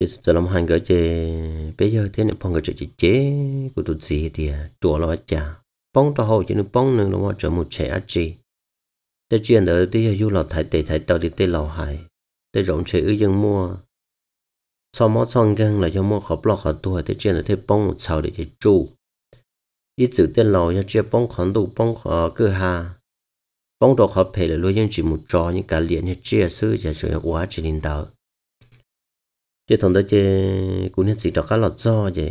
Thì giờ làm hàng cái chế bây giờ thế này phong cái chế chế của tụt gì thì chùa lo chả bông cho hậu cho nên bông nữa là cho một trẻ ăn gì để chuyện đó thì du là thái tệ thái tao thì tê lò hại để rộng chế ư dân mua. Sau mỗi xong gần là cho mua khóc lo khóc tuổi để chuyện là thế bông một sào để chế trụ ít chữ tên lò cho chia bông khẩn đủ bông khó cơ hà bông đồ khó phê là luôn dân chỉ một trò những cả liền như chia sư cho cho quá chỉ linh đạo chứ thằng đó chứ cũng nên chỉ đó cá lọt do chứ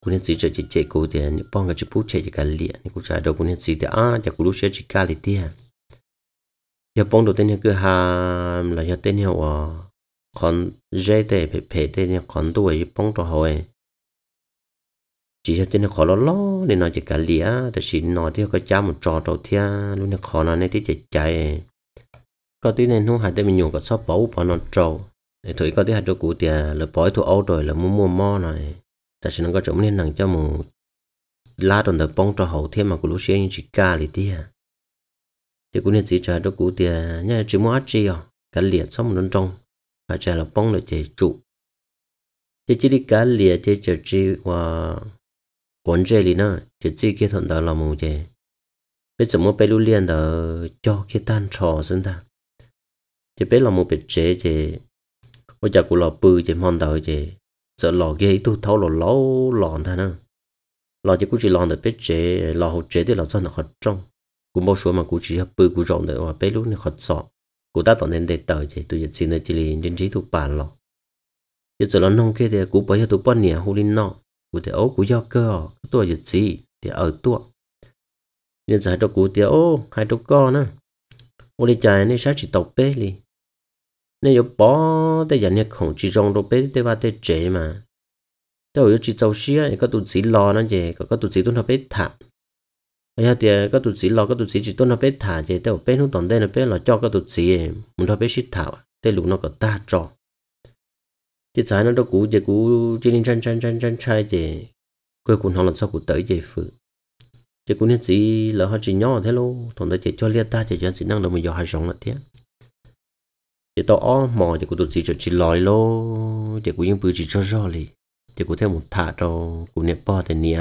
cũng nên chỉ cho chị chị cô thì những bông cái chụp bút chạy cả liền cũng trả đâu cũng nên chỉ thì à chắc cũng lúc sẽ chỉ cả liền tiền giờ bông đầu tiên cứ hà là giờ tên hiệu à còn dễ để phải phải tên còn tuổi bông cho hồi chỉ cho nên khó lo lo nên nói chỉ cả liền แต่ chỉ nói thì có cha một trò đầu tiên luôn nên khó nói nên thì chỉ chạy. Có tí nên không hạt để mình dùng có shop bảo bảo nó trâu để thôi có tí hạt cho cụ tiền là bói thu ấu rồi là mua mua mo này. Thật sự nó có chỗ nên năng cho một lá đồng tập bông cho hậu thêm mà cụ lúc xưa như chỉ ca lì tia thì cũng nên chỉ trả cho cụ tiền nhá chỉ mua chi à cả lìa xong một trong và trả là bông là chỉ trụ chỉ chỉ đi cả lìa chỉ chỉ chỉ và ờ, quấn dây lì nữa chỉ chỉ kia thuận đó là một chỉ bây giờ mua bé lưu liên đó cho cái tan trò xin ta. Chỉ bé là một bé chế chỉ ôi chả cũng là bự chỉ mòn đầu chỉ sợ lò ghê tu thâu lò lâu lòn thôi nè lò chỉ cũng chỉ lòn được bé chế lò hậu chế thì lò sao nó khó trong. Cũng bao số mà cũng chỉ bự cũng rộng được và bé lưu này khó sọ. Cũng ta toàn nên để tờ chứ tôi chỉ nên chỉ liền trên trí thuộc bản lò. Chỉ sợ nó nông kia thì cũng bây giờ tôi bao nhiêu hồ linh nọ cụ thể ô cũng do cơ tôi dịch gì thì ở tua nên giải cho cụ thể ô hai đứa co nữa. Ô đi chạy nên sao chỉ tộc bê li nên yếu bỏ để dành này khổng chỉ rong đồ bê để vào để chế mà. Tôi chỉ châu xía có tụi chỉ lo nó gì có tụi chỉ tôi nó bê thả. Bây giờ thì có tụi chỉ lo có tụi chỉ chỉ tôi nó bê thả thì tôi bê nó toàn đây nó bê là cho có tụi chỉ muốn nó bê xịt thảo để lúc nó có ta cho thì trái nó đâu cũ chỉ cũ chỉ nên chăn chăn chăn chăn trai thì quê cũng họ làm sao cũng tới về phụ chỉ cũng nên chỉ là họ chỉ nhỏ thế luôn thằng đấy chỉ cho liệt ta, chỉ cho chỉ năng đâu mình giờ hai sống là thế. Chỉ tao mò, chỉ cũng tụt chỉ cho chỉ lòi lô, chỉ cũng những bữa chỉ cho rõ liền chỉ cũng thêm một thả cho cũng nếp bò thì nia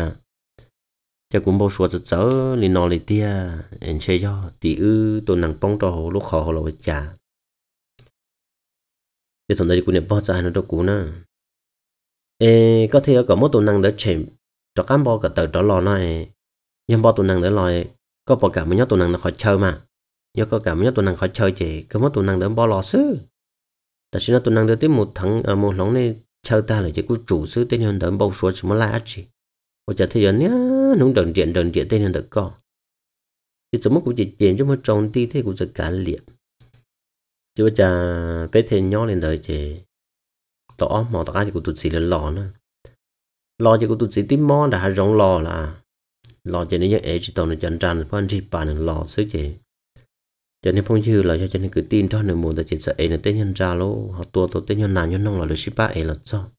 chỉ cũng bao số chở liền nò liền tia, anh chơi cho tí ư tôi nặng bông cho lúc khó là phải cha chỉ thằng đấy cũng nếp bò trả nó đâu cũng nè ê có thể có một tôi nặng đỡ chèm cho cán bò cả tờ đó lo này. Nhưng bò tôi nặng đỡ lòi có bò cả mấy nhóm tôi nặng nó khỏi chơi mà. Nhớ có cả mấy nhóm tôi nặng khỏi chơi chỉ có một tôi nặng đỡ bò lo xứ, tại sao nó tôi nặng đỡ tiếp một thằng à, một lóng này chơi ta là chỉ có chủ xứ tên nhân đỡ bao số chỉ mà lại chỉ và chả thấy giờ nhá nung đần điện đần điện tên nhân đỡ co thì chỉ mất cũng chỉ tiền cho mà trồng đi thế cũng sẽ cả liền chứ chả bé thêm nhỏ lên đời chị tỏ mò tao cái cũng tụt xì lên lò nữa. Lò chỉ cũng tụt xì tím mò đã rong lò là lò chỉ nên ấy chỉ tao nó chân tràn quan chỉ bàn lò xứ chị cho nên phong chư là cho nên cứ tin cho nên muốn là chỉ sợ ấy là tên nhân ra lô, họ tua tua tên nhân nào nhân nông là được ship ba ấy là cho.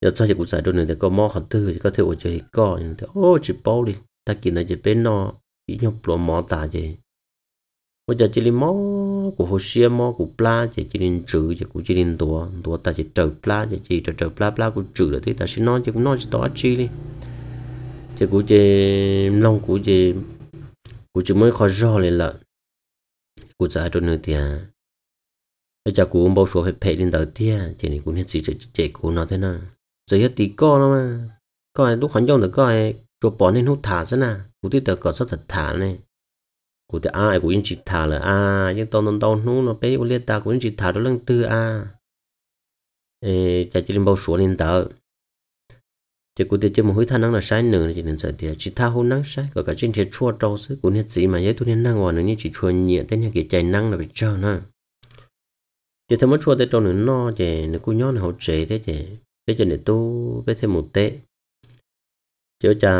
Giờ cho chỉ cũng giải đôi này thì có mò họ tư thì có thể ở chơi có, nhưng thì, ô, chỉ bao đi, ta kiến là chỉ bên nó chỉ nhóc lộ mò ta chị bây giờ chỉ đi mò của hồ xia mò của pla, chỉ chỉ đi trừ chỉ cũng chỉ đi tua tua ta chỉ trừ pla, chỉ chỉ trừ trừ pla pla cũng trừ được thế ta sẽ nói, chỉ cũng nói chỉ tỏa chi đi. Chỉ cũng chỉ long cũng chỉ cũng chỉ mới khó rõ lên là của giải cho nữa thì à. Bây giờ cụ bao số phải phải lên đầu tiên chỉ này cũng hết gì chỉ cụ nó thế nào. Giờ hết tí co nó mà. Coi lúc khoản dùng được coi cho bỏ nên hút thả thế nào. Cụ tiếp tục có rất thật thả này cụ thể ai những chị thả là à nhưng tao nó tao nó nó bé của liên ta của anh chị thả đó lần tư à ê chả chỉ lên bao số lên tờ. Chỉ cụ thể chỉ một hơi than năng là sai nữa chỉ nên sợ thì chỉ tha hôn năng sai. Còn cả trên thiệt chua trâu sức của hết sĩ mà vậy tôi nên năng vào nữa như chỉ chua nhẹ tên nhà cái chạy năng là bị trâu nữa chỉ thêm một chua tới trâu nữa no chỉ nó cụ nhon hậu chế thế chỉ thế chỉ để tu với thêm một tệ chỉ cha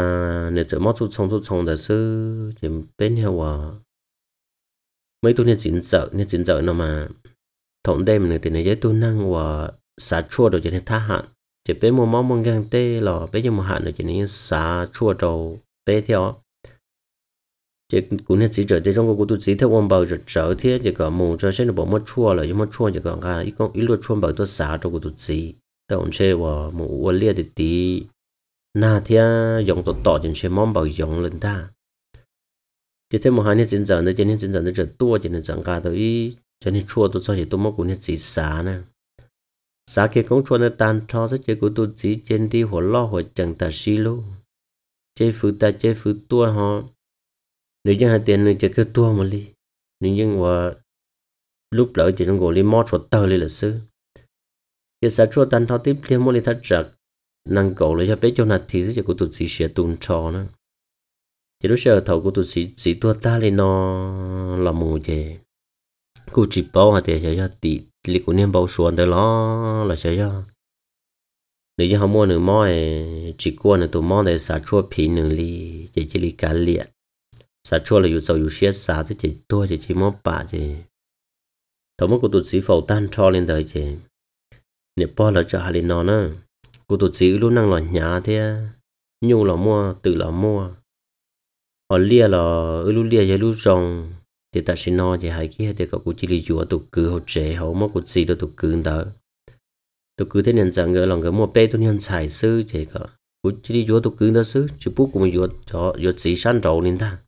nếu chỉ mất chút xong chút xong là sư chỉ bên hiệu à mấy tuần nên chín giờ nên chín giờ nó mà. Thống đêm này thì này giấy tôi năng và xả chua rồi cho nên tha hạn. Chỉ bé mua máu mong găng tê lò bé cho mua hạn được chỉ nên xả chua đồ bé theo. Chỉ cũng nên chỉ trở tới trong cái tôi chỉ theo ông bảo trở thế, chỉ có mù cho xem là bỏ mất chua là nhưng mất chua, chỉ có cái ít con ít luôn chua bảo tôi xả trong cái tôi chỉ. Tao chơi vào một ô lia thì tí. Na thế dùng tổ tỏ thì chơi mong bảo dùng lên ta chỉ thêm một hai nên chính giờ nữa chỉ nên chính giờ nữa trở tua chỉ nên chẳng cả ý cho nên chua tôi cho chỉ tôi mắc cũng nên chỉ xả nè xả kia cũng chua nó tan cho thế chỉ của tôi chỉ trên đi hồ lo hồ chẳng ta xí luôn chế phụ ta chế phụ tua họ nếu như hai tiền nữa chỉ cứ tua mà đi nếu như mà lúc lỡ chỉ trong gọi đi mót hoặc tờ li là sư giờ xả chua tan cho tiếp liên môn đi thắt chặt năng cầu lấy cho bé cho nạt thì thế chỉ của tôi chỉ sẽ tuôn cho nữa chỉ lúc giờ thầu của tôi sĩ sĩ tua ta lên nó là mù chè. Cô chỉ bao hạt thì sẽ cho tỷ lì của niêm bao xuống tới nó là sẽ cho nếu như họ mua nửa mò chỉ qua nửa tôi mua để sản xuất phí nửa ly chỉ chỉ lì cá liệt xả chua là dù dầu dù xia sản thì chỉ tua chỉ chỉ mò bả chỉ thầu mất của tôi chỉ phầu tan cho lên tới chỉ nếu bao là cho hà lên nó nữa của tôi chỉ luôn năng là nhà thế, nhu là mua, tự là mua họ lia là ở ừ, lúc lia giờ lúc rong thì ta xin nói thì hai kia, thì có cụ chỉ lý chùa tụ cử họ trẻ họ mà cụ chỉ đó tụ cử đó tụ cử thế nên rằng người lòng cái mua bé tôi nhân xài sư, thì có cụ chỉ lý chùa tụ cử đó sư, chứ bút cũng dùa cho dùa chỉ san trầu nên ta.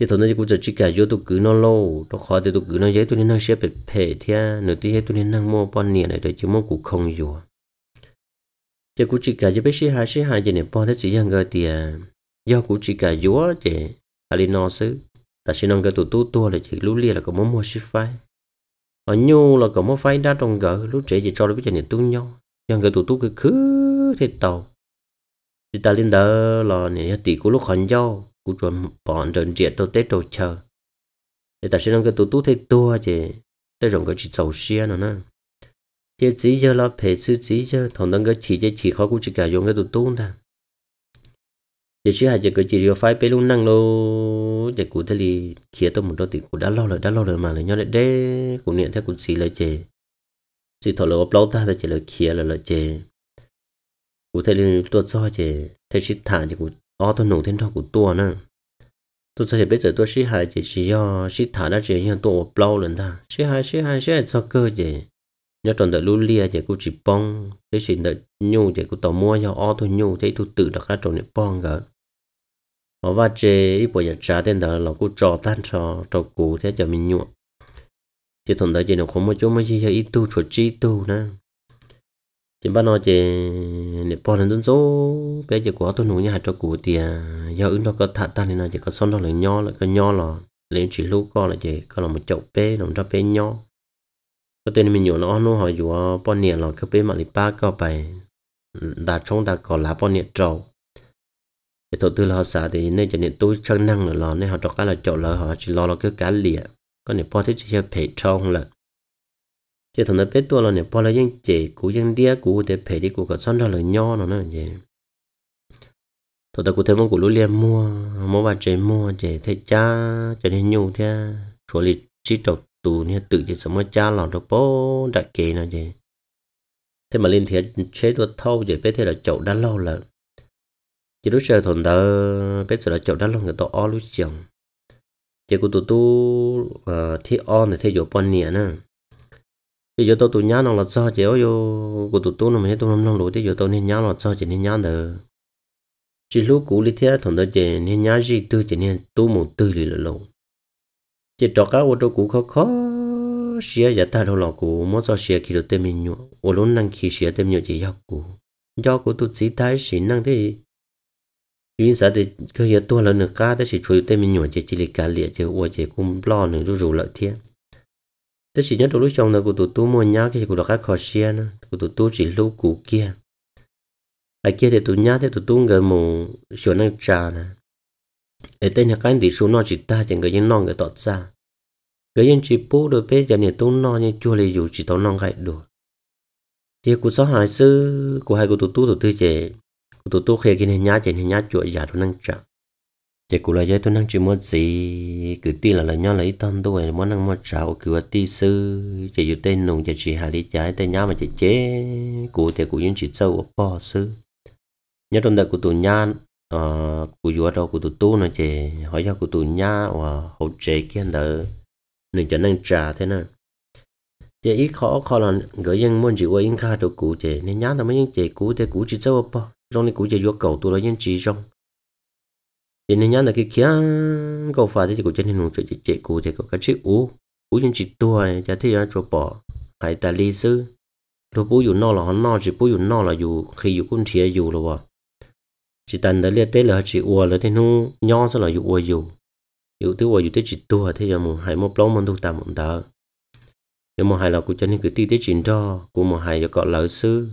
Thì thôi nó cụ chỉ cả chùa tụ cử nó lâu nó khó thì tụ cử nó dễ tôi nên năng sẽ bị phê thế nữa thì hết tôi nên năng mua bao nhiêu này để chứ mua cụ không chùa chỉ cụ chỉ cả chỉ biết sĩ hai sĩ hai chỉ này bao thế chỉ rằng người tiền do cụ chỉ cả dùa chỉ alino xứ. Ta xin ông cái tụ tu tua là chỉ lú lia là có muốn mua ship phai ở nhu là có muốn phai đa trong gỡ lúc trẻ chỉ cho nó biết chuyện tu nhau. Nhưng cái tụ tu cứ khứ thế tàu. Thì ta lên đó là nè, tỷ của lúc khẩn nhau, của chuẩn bọn trần triệt đâu tết đâu chờ. Để ta xin ông cái tụ tu thế tua chứ tới rồi cái chỉ sầu xia nữa nè. Thì chỉ giờ là phải sư chỉ giờ, thằng đang cái chỉ chỉ chỉ khó cũng chỉ cả dùng cái tụ tu nè giờ chỉ hai giờ cái chỉ điều phái bê luôn năng lô để cụ thế thì kia tôi một đôi thì cụ đã lo rồi đã lo rồi mà lại nhau lại đế cụ niệm theo cụ xì lại chè xì thọ lô lâu ta thì chỉ là kia là lại chè cụ thế thì tôi cho chè thế chỉ thả thì cụ ó tôi nổ thêm thọ cụ tua nữa tôi sẽ bây giờ tôi chỉ hai chỉ chỉ do chỉ thả đã chỉ hiện tôi lâu lần ta. Chỉ hai chỉ hai chỉ hai cho cơ chè nhớ tròn đợi lưu lia chè cụ chỉ bong. Thế chỉ đợi nhu chè cụ tàu mua cho o thôi nhu thế tôi tự đặt các tròn để bong gỡ họ va chê, ít bộ giờ trả tiền đó là cũng trò tan trò trò cũ thế cho mình nhuộm chỉ thằng đợi chỉ nó không có chỗ mới chỉ cho ít tu, chuột chi tu nè. Chỉ bắt nó chỉ để bỏ lên đơn số. Bé chỉ có tôi nuôi nhà trò cũ thì à, do ứng đó có thả tan thì nó chỉ có son đó là nho là có nho là lên chỉ lúc con là chỉ có là một chậu bé làm cho bé nho có tên mình nhuộm nó nó hỏi dù bỏ nhẹ là cái bé mà đi ba có bài đã trong đã có lá bỏ nhẹ trâu thì tổ tư là họ xả thì nên cho nên tôi chân năng là lo, nên họ cho cái là chỗ là họ chỉ lo là cái cá lìa. Có nên bỏ thế chỉ là phải trong là chỉ thằng nó biết tôi là nên bỏ là những chế cú những đĩa cú để phải đi cú có xong ra là nho nó nó vậy. Tôi ta cụ thể một cụ lúa liền mua mua vài chế mua chế thấy cha, cho nên nhu thế chỗ li chỉ đầu tù nên tự chỉ sống cha lò đâu bố, đại kế nó gì thế mà lên thì chế tôi thâu vậy, biết thế là chậu đã lâu là chỉ lúc giờ thằng đó biết là chậu đã lâu người ta o lúc chồng. Chỉ của tụi tu ờ, thi o này thi dụ bọn nè nè thì giờ tôi tụi nhá nó là sao chỉ ở của tụi tu nó mới tôi nó nông lúa thì giờ tôi nên nhá là sao chỉ nên nhá được chỉ lúc cũ lý thế thằng đó chỉ nên nhá gì tư, chỉ nên tu một tư lì là lâu chỉ cho các ô tô cũ khó khó xia giờ ta đâu là cũ mỗi sao xia khi được tên mình nhọ ô lúc năng khi xia tên nhọ chỉ do cũ. Do cũ tụi chỉ thái xí năng thế. Vì sao thì cơ giờ tua là nước cá đó chỉ chui tên mình chỉ chỉ là cá liệt chỉ ô chỉ cũng lo nữa rủ rủ lợi thiên đó chỉ nhớ lúc trong là của tụi mua nhá, cái của đó các khó xia nữa, của tụi chỉ lúc cũ kia. Ai kia thì tụi nhá thì tụi tung gần mù, sửa năng trà nè ở tên nhà cái thì số nó chỉ ta chỉ người dân non người tọt ra. Người dân chỉ bố được bé giờ này tu non như chưa lấy dù chỉ tao non gạch được thì của sáu hải sư của hai của tụi tu tụi tư chế tụ tụ khi cái nhá chỉ nhá chuột giả tôi năng chậm thì cụ là giấy tôi năng chỉ muốn gì, cứ tin là là nhau lấy tâm tôi muốn năng muốn chào cứ ti sư tên nùng chỉ chỉ hà lý trái tên nhá mà chỉ chế, cụ thì cụ những chỉ sâu ở bò sư nhớ trong đời của tụ nhan cụ vua đâu cú tụ tu nó chỉ hỏi cho cú tụ nhá và hỗ trợ kia đỡ nên cho nên trả thế nè. chỉ ít khó khó là người dân muốn chịu yên kha được cụ chỉ nên nhá là mấy những chỉ cụ thế cụ chỉ sâu ở bò. Trong này cũng chỉ vua cầu tôi là những chỉ trong thì nên nhá là cái kia cầu phải thì cũng hình nên nó chỉ chỉ cụ thì có cái chữ u u những chỉ tuổi cho ra cho bỏ hay ta lý sư. Đồ bố dù nó là họ nó chỉ bố dù nó là dù khi dù cũng thiệt dù rồi chỉ tần đã liệt tế là chỉ uo là thế nu nhỏ sẽ là dụ uo dụ dụ thứ u dụ tới chỉ tuổi thế giờ một hai một lâu mình thu tạm một đỡ giờ mà hai là cụ cho nên cứ ti tới chỉ cho cụ một hai giờ cọ lợi sư.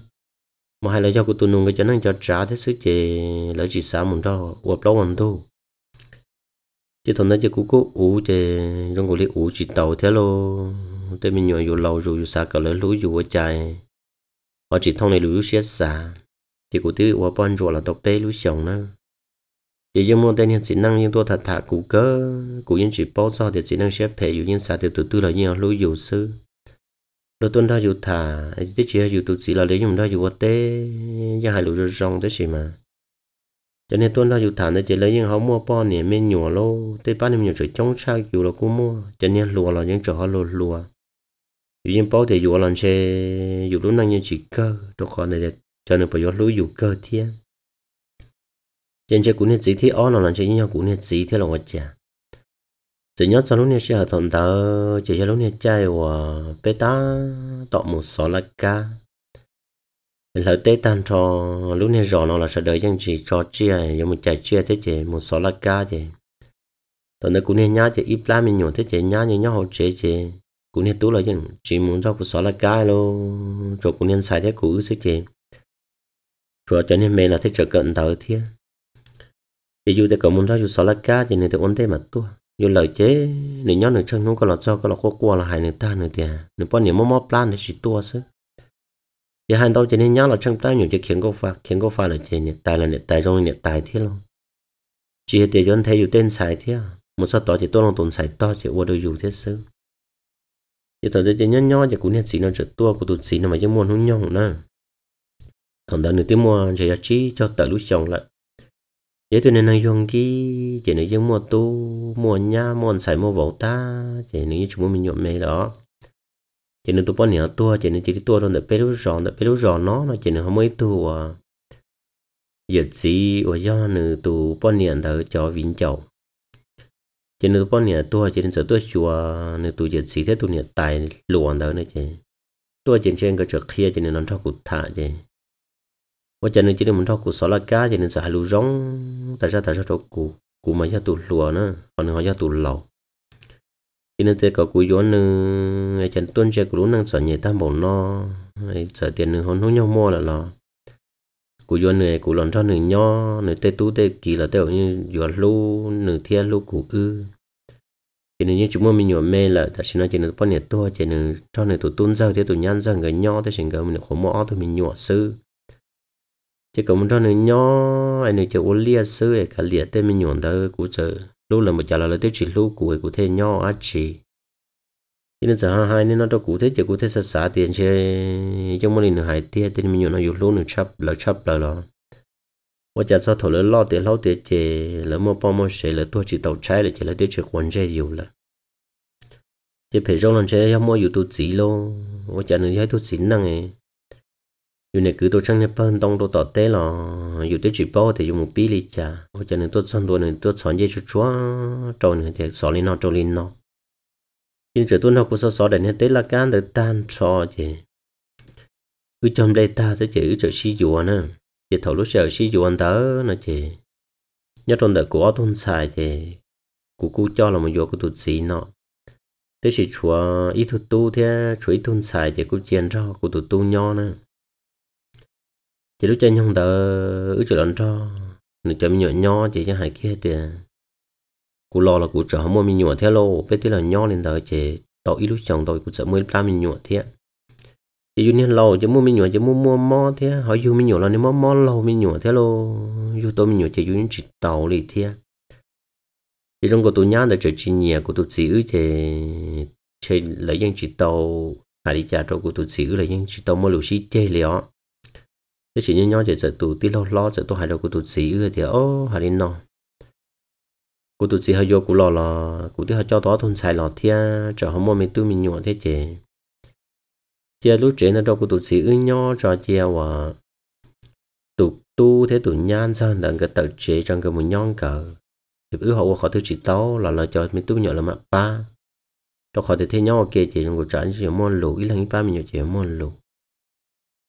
Một hai là do cụ tu nung cái cho nên cho trả thế sư chế lỡ chỉ xả một cho hoặc lâu một tu chỉ thằng đấy chỉ cũng cố ủ chế trong cái ủ chỉ tàu thế lo thế mình nhồi dụ lâu rồi dụ xa cả lỡ lũ dụ ở chạy họ chỉ thông này lũ xé xa thì cụ tiêu của bọn rồi là tộc tê lũ sống nữa chỉ dùng môn tên hiện chỉ năng nhưng tôi thật thà cụ cơ cụ những chỉ bao giờ thì chỉ năng xếp phê dù nhân xã thì từ từ là nhiều lũ dù sư. Lũ tuân ra dù thả thế chỉ dù tụ chỉ là lấy dùng ra dù tê ra hai lũ rồi rong thế gì mà. Cho nên tuân ra dù thả nó chỉ lấy những họ mua bao nè men nhỏ lô. Tế bán nhổ trời trông sao dù là cô mua. Cho nên lùa là những chỗ họ lùa lùa. Dù nhân bao thì dù là xe, dù lũ năng nhân chỉ cơ tôi còn này cho nên bây giờ lúa dù cơ thiên trên chơi cũng nên chỉ thì ó nó là chơi nhau cũng nên chỉ thế là ngọt chả chỉ nhớ cho lúc này sẽ thằng tớ chỉ cho lúc này chơi và bé ta tọ một số lá ca, lỡ tết tan cho lúc này rõ nó là sẽ đợi dân chỉ cho chia giống một chạy chia thế chỉ một số lá ca chứ tao nói cũng nên nhá chỉ ít lá mình nhổ thế chỉ nhá như nhá hậu chế chỉ cũng nên tú là gì chỉ muốn cho cũng số là ca luôn cho cũng nên xài thế cũng sẽ chỉ vừa cho nên mẹ là thích trở cận tao thiên. thì dù tại có muốn ra dù xóa lát cá thì nên tự ổn thế mà tua dù lời chế nên nhớ nữa chân, không có là cho có là có qua là hai người ta nữa tiền nếu bao nhiêu mò mò plan thì chỉ tua chứ. Thì hai đâu cho nên nhớ là chân ta nhiều chỉ khiến có pha khiến có pha là chỉ nhiệt tài là nhiệt tài trong nhiệt tài thế luôn. Chỉ để cho anh thấy dù tên xài thế à. một số tỏ chỉ tôi lòng tồn xài to, chỉ qua đôi dù thế chứ. chỉ tao chỉ nhớ nhớ chỉ cũng nhiệt xí nó chỉ tua của tụt xí nó mà chỉ muốn không nhau nữa thằng đó nữa tiếng mua chỉ chi cho tờ lúc chồng lại. Vậy tôi nên nói dùng cái chỉ nói dùng mua tu, mua nhà mua xài mua vẩu ta chỉ nói chúng mình nhộn mày đó. Chỉ nên tôi bỏ nhiêu tua, chỉ nên chỉ tua thôi để bé lúc ròn, để bé lúc ròn nó nó chỉ nên không mấy tua giờ gì ở do nữa tu bỏ nhiêu đó cho vĩnh chậu chỉ nên bao nhiêu tua, chỉ nên sợ tua chùa nữa tu giờ gì thế tu nhiệt tài luồn đó nữa chỉ tua chỉ trên cái chỗ kia chỉ nên nó cho cụt thả chứ và cho nên chỉ nên mình thao cụ sáu là cá, cho nên sẽ hai lú rong tại sao tại sao thao cụ cụ mà cho tụ lùa nữa? Còn họ cho tụ lầu cho nên thế có cụ yếu nữa chân tuân chơi cụ năng sợ nhẹ tam bổn nó sợ tiền nữa hôn hôn nhau mua là lo. Cụ yếu nữa cụ lần cho nữa nho nữa tê tú tê kỳ là tê như yếu lú nữa thiên lú cụ ư. Cho nên như chúng mua mình nhỏ mê là, tại sao nó chỉ nên bao nhiêu tua cho nên cho nên tụ tuân giao thế tụ nhan rằng người nho thế sinh cái mình khổ mõ thôi mình nhỏ sư chỉ có một trong nhỏ, anh ấy chỉ lia sư ấy, cả lia tên mình nhọn đó cũng chờ lúc là một chả là tới chỉ lúc của của thế nhỏ, á chỉ cho nên giờ hai nên nó cho cụ thế chỉ cụ thế sát sát tiền chơi trong một lần hai tiền tên mình nhọn nó dùng lúc nữa chấp là chấp là lo và chả sao thổi lo tiền lâu tiền chơi lỡ mua bao mua xe lỡ tôi chỉ tàu trái là chỉ là tôi chỉ quan chơi nhiều là chỉ phải trong lần chơi không mua nhiều tôi chỉ luôn và chả nữa thấy tôi chỉ năng ấy dù này cứ tôi chẳng nhớ phân đông tôi tỏ tế là dù tôi chỉ bao thì dùng một bí lý chả. Cho nên tôi chọn tôi nên tôi chọn dây chú chúa trâu này thì xỏ lên nó trâu lên nó nhưng giờ tôi nào cũng sợ sợ để nên tế là can để tan cho chứ. Cứ trong đây ta sẽ chỉ chờ xí dùa nè. Chỉ thầu lúc chờ xí dùa đó nè chứ. Nhớ trong đời của thôn xài chứ. Của cô cho là một dùa của tôi xí nó thế chỉ chúa ít thuật tu thế chúa ít thôn xài thì cô chiến ra của tôi tu nho nè chỉ lúc chơi không tờ ứ chỗ đón cho nửa chấm nhỏ nho chỉ cho hai kia tiền à. cú lo là cú trở mua mình nhỏ theo lô. Biết thế là nho lên tờ chỉ tàu ít lúc chồng tôi cú sợ mới ra mình nhỏ thế chỉ dù nên lâu chỉ mua mình nhỏ chỉ mua mua mò thế hỏi dù mình nhỏ là nếu mò mò lâu mình nhỏ thế lô. Dù tôi mình nhỏ chỉ dù những chỉ tàu lì thế chỉ trong cuộc tôi nhá để chờ chỉ nhẹ của tôi chỉ ứ thì chơi lấy những chỉ tàu. Hay đi trả cho của tôi chỉ ứ lấy những chỉ tàu mua lũ xí chơi liền thế chỉ như nhau chỉ giờ tụ tí lo lo, giờ tôi hay đầu của tụ sĩ ư thì, ô hay đi nọ. Của tụ sĩ hay vô, của lo là của tí hay cho đó thôn xài lọ thia cho họ mua mình tu mình nhỏ thế chị. Chia lúc trẻ nó đâu của tụ sĩ ư nhau cho chia và tụ tu thế tụ nhan sao đằng cái tự chế trong cái một nhon cờ. Thì ư họ khỏi thứ chỉ tao là là cho mình tu nhỏ là mặt ba. Cho khỏi thì thế nhau kia chị trong cái trận chỉ mua lũ ít là ba mình nhỏ chỉ mua lũ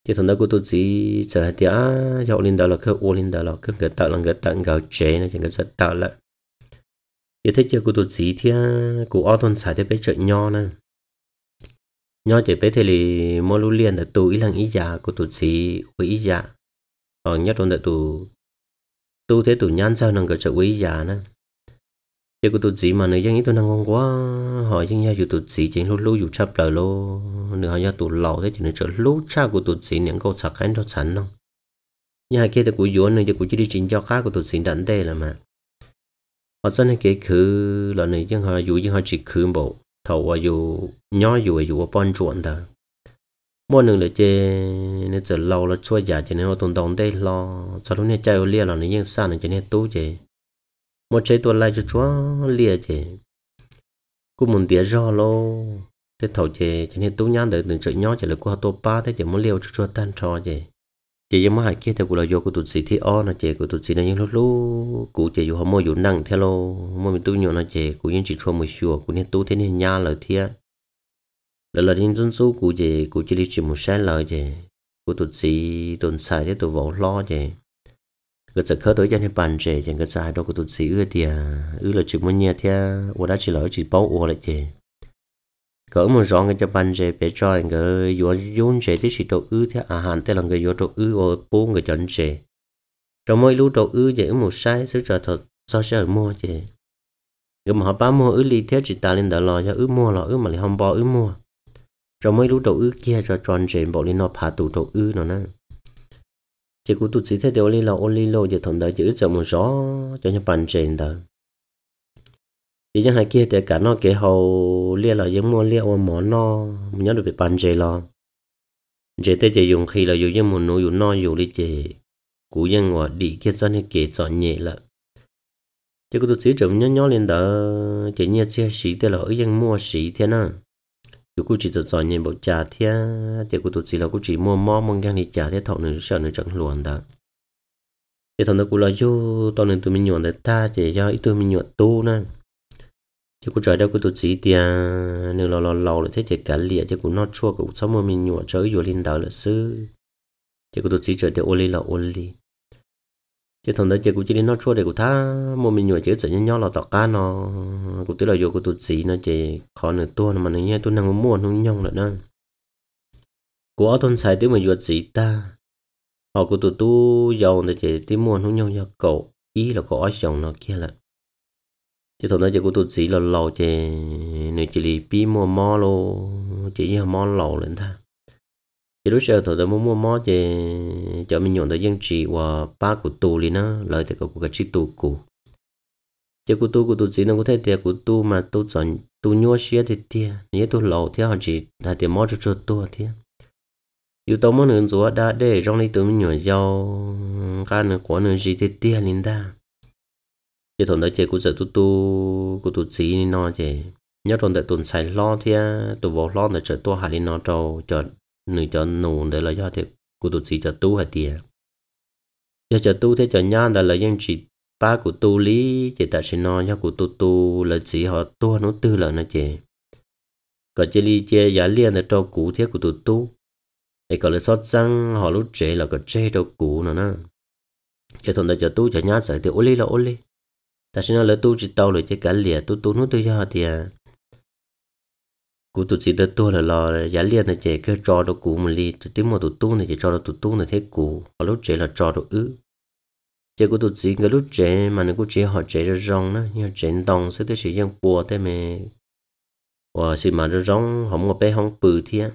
thì thằng đó cô tôi chỉ chờ thì à cho lên đó là cái ô, lên đó là cái cái tạo là cái tạo gạo chế này chỉ cái rất tạo lại. Thì thế chưa cô tôi chỉ thì cô ở thôn xã thì bé chợ nho nè. Nho chỉ bé thì là mua lưu liền là tù ý lần ý già của tôi chỉ với ý già còn nhất là tụ tu thế tụ nhan sao nâng cái chợ với ít già nè giờ của tụi chị mà người dân ý tôi năng ngon quá. Họ dân nhà tụi chị chỉ lúc lúc dù chấp lời lô. Nữa họ nhà tụi lầu thế chỉ nên chờ lúc cha của tụi chị những câu sạc khánh cho sẵn không? Nhà kia thì của vốn nữa giờ của chỉ đi chính cho khác của tụi chị đắn đây là mà. Họ dân cái khứ, là này dân họ dù dân họ chỉ khứ bộ. Thầu và dù nhỏ dù dù bọn chuột đó mỗi lần là chơi nên trở lâu là chua giả cho nên họ tồn tồn đây lo. Sau đó nên chơi lia là này dân xa này cho nên tú chơi một chế tuần lại cho chúa, lìa chế cú muốn tía do lô. Thế thầu chế cho nên tú nhắn đợi từng chuyện nhỏ chỉ là qua tô ba thế chỉ muốn liều cho chúa tan trò chế chỉ giống hai kia theo cũng là do của tụt sĩ thì o là chế của tụt sĩ là những lúc lúc cụ chế dù họ mua dù nặng theo lô. Mua mình tu nhiều là chế cụ những chỉ cho một chùa cụ nên tu thế nên nhà lời thiệt là lời những dân số cụ chế cụ chỉ đi chỉ một sai lời chế của tụt sĩ tụt sai thế tụt vỗ lo chế cái giờ khởi đối cho nên bàn trẻ chẳng cái sai đó có tôi xí ưa thì à, ưa là chỉ muốn nhẹ theo và đó chỉ là chỉ bao ô lại chứ cỡ một rong cái cho bàn trẻ bé cho cái vô vốn trẻ thì chỉ đồ ưa thì à hàn theo là cái vô đồ ưa ở bốn người chọn trẻ. Trong mỗi lúc đồ ưa vậy một sai sức trở thật so sẽ mua chứ cái mà họ bán mua ưa li theo chỉ ta lên đỡ lo cho ưa mua, lo ưa mà lại không bỏ ưa mua. Trong mấy lúc đồ ưa kia, cho chọn trẻ bỏ lên nó phá tủ đồ ưa nó nè chỉ cú tụt chỉ thế điều li lâu li lo giờ thằng đó chữ cho một gió cho những bàn chuyện đó chỉ những hai kia để cả nó kể hậu lia là những mua, lia ở mỏ nó nhớ được bị bàn chuyện lo. Chỉ thế chỉ dùng khi là dùng những một nuôi dùng no dùng đi chỉ cú những ngọt đi kia cho nên kể chọn nhẹ là chỉ cú tụt chỉ chậm nhớ nhớ lên đó chỉ nhớ chia sĩ thế là ở những mua sĩ thế nào dù cô chỉ cho nhìn bộ trà thế thì cô tụt chỉ là cô chỉ mua mò mong ngang thì trà thế thọ nữa sợ nữa chẳng luôn đó thì thằng đó cô là vô tao nên tụi mình nhuận để ta chỉ cho ít tụi mình nhuận tu nè. Chứ cô trời đâu cô tụt chỉ tiền, nếu là lò lò lại thế chỉ cả lìa, chứ cô nó chua, cũng sống mà mình nhuận chơi vô linh đạo là sư chứ cô tụt chỉ trời thì ô li là ô li chứ thằng đó chơi cũng chỉ đi, nó chua để cũng tha một mình nhồi chơi chỉ nhau là tọt cá nó. Cũng tức là vô cũng tụt xí nó chỉ khó nửa tua mà nó nghe tôi năng mua nó nhông nữa đó. Của tuần xài tới mà vượt gì ta. Họ của tụt tu giàu để chỉ tiếng mua nó nhông cho cậu. Ý là có chồng nó kia là. Chứ thằng đó chỉ của tụt xí là lầu chỉ nếu chỉ đi pi mua mò lô, chỉ như mò lầu lên ta chỉ lúc sau tôi mua mua mò thì cho mình nhận được dân chỉ và ba của tù liền nó lời thì có cái chỉ tù cũ chứ của tù của tù chỉ nó có thể tiền của tù mà tù chọn tù nhua xía thì tiền nếu tù lẩu thì họ chỉ là tiền mò cho cho tù thì dù tao muốn nữa rồi đã để trong này tụi mình nhỏ giàu cái nữa của nữa gì thì tiền liền ta. Chứ thằng đó chỉ của giờ tù tù của tù chỉ nó chỉ nhớ thằng đó tuần xài lo thì tù vào lo là chờ tù hà lên nó trâu cho người cho nụ để là do thì cụ tụi chị cho tu hay tiền giờ à? cho tu thế cho nhau là lấy là chỉ ba của tu lý, chỉ ta xin nói cho của tu tu là chỉ họ tu nó tư là nó chỉ có chỉ li chế giả liền là cho cụ thế của tu tu. Thì có là sót răng họ lúc chế là có chế cho cụ nữa nè. Cho thằng đó cho tu cho nhau giải thì ô li là ô li ta xin nói là tu chỉ tao rồi chứ cả liền tu tu nó tư cho thì à? Cú tụt chỉ tới tua là lo giá liền là chỉ cái trò đó cú mà li tụt tiếng một tụt tu này chỉ trò đó tụt tu này thế cú và lúc chế là trò đó ư chế cú tụt chỉ cái lúc chế mà nó cú chế họ chế ra rong đó nhưng chế đồng sẽ tới sử dụng bùa thế mà. Và sự mà ra rong không có bé không bự thiệt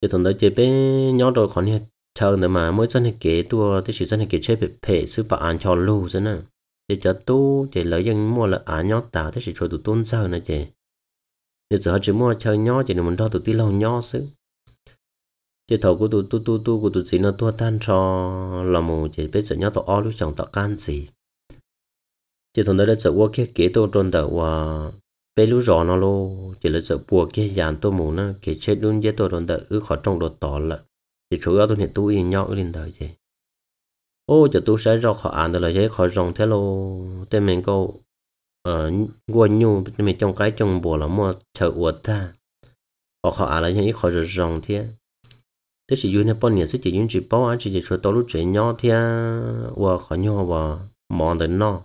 chỉ thằng đó chế bé nhỏ rồi còn như chờ nữa mà, mới chân hay kế tua, tới sử chân hay kế chế bị phê sư bảo ăn cho lưu thế nè. Chỉ cho tu chế lấy dân mua là ăn nhỏ tạo tới sử cho tụt tôn sao nữa chế giờ giờ chỉ mua chơi nhỏ chỉ là mình đo tụi tí lâu nhỏ xứ chỉ thầu của tụi tụi tụi tụi của tụi gì nó tua tan cho là một chỉ biết giờ nhỏ tụi o, lúc chồng tụi can gì. Chỉ thằng đó là sợ qua kia kế tôi trôn tờ và bé lúc rõ nó lô, chỉ là sợ bùa kia dàn tôi mù nó, kể chết luôn với tôi trôn tờ ư khỏi trong đồ tỏ là chỉ chủ yếu tôi hiện tôi yên nhỏ lên đời chứ ô chỉ tôi sẽ ra khỏi ăn được là giấy khỏi rồng thế lô. Tên mình câu ờ nguồn nhu mình trong cái trong bộ là mua chờ uất ta ờ, họ họ là những khó rồi rong thế. Thế chỉ dùng bao nhiêu chỉ dùng chỉ bao anh chỉ chỉ cho tôi lúc chuyện nhỏ thế và khó nhỏ và mòn đến nó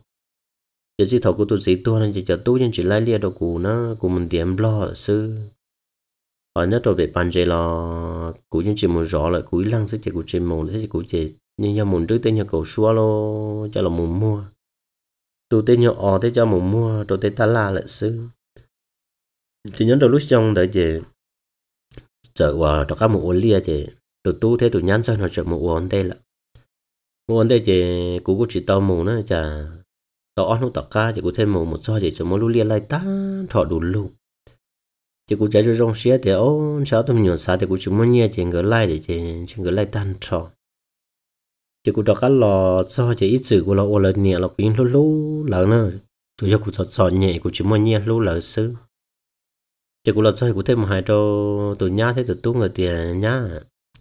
giờ chỉ thầu của tôi chỉ tôi nên chỉ cho tôi nhưng chỉ lấy lia đồ cũ nó của mình điểm lo sư. Họ nhất rồi về bàn chế là cũ nhưng chỉ một rõ là cũ lăng sẽ chỉ của trên mồm thế chỉ cũ chỉ, nhưng nhà muốn trước tên nhà cầu xua lo cho là muốn mua tụ tế nhỏ ờ ở thế cho một mua rồi tế ta la lại sư chỉ nhớ đầu lúc trong đấy chị chợ qua cho các một uốn lia chị tụ tu thế tụ nhắn sao nó chợ một uốn đây là một uốn đây chị cú cú chỉ tao mù nữa chả tao ăn nó tao ca chị cú thêm mù một so chị cho một lúc lia lại ta thọ đủ luôn chị cú chạy cho trong xe thì ô sao tôi nhiều xa thì cú chỉ muốn nghe chị người lại để chị chị người lại tan thọ chỉ cụ đó cái lò cho chỉ ít sự của lò ô lợn nhẹ lò cũng lú lú lỡ nữa chủ yếu cụ sọt sọt nhẹ cũng chỉ mua nhẹ lú lỡ xứ. Chỉ cụ lò cho cụ thêm một hai trâu tụi nhá thế tụi tu người tiền nhá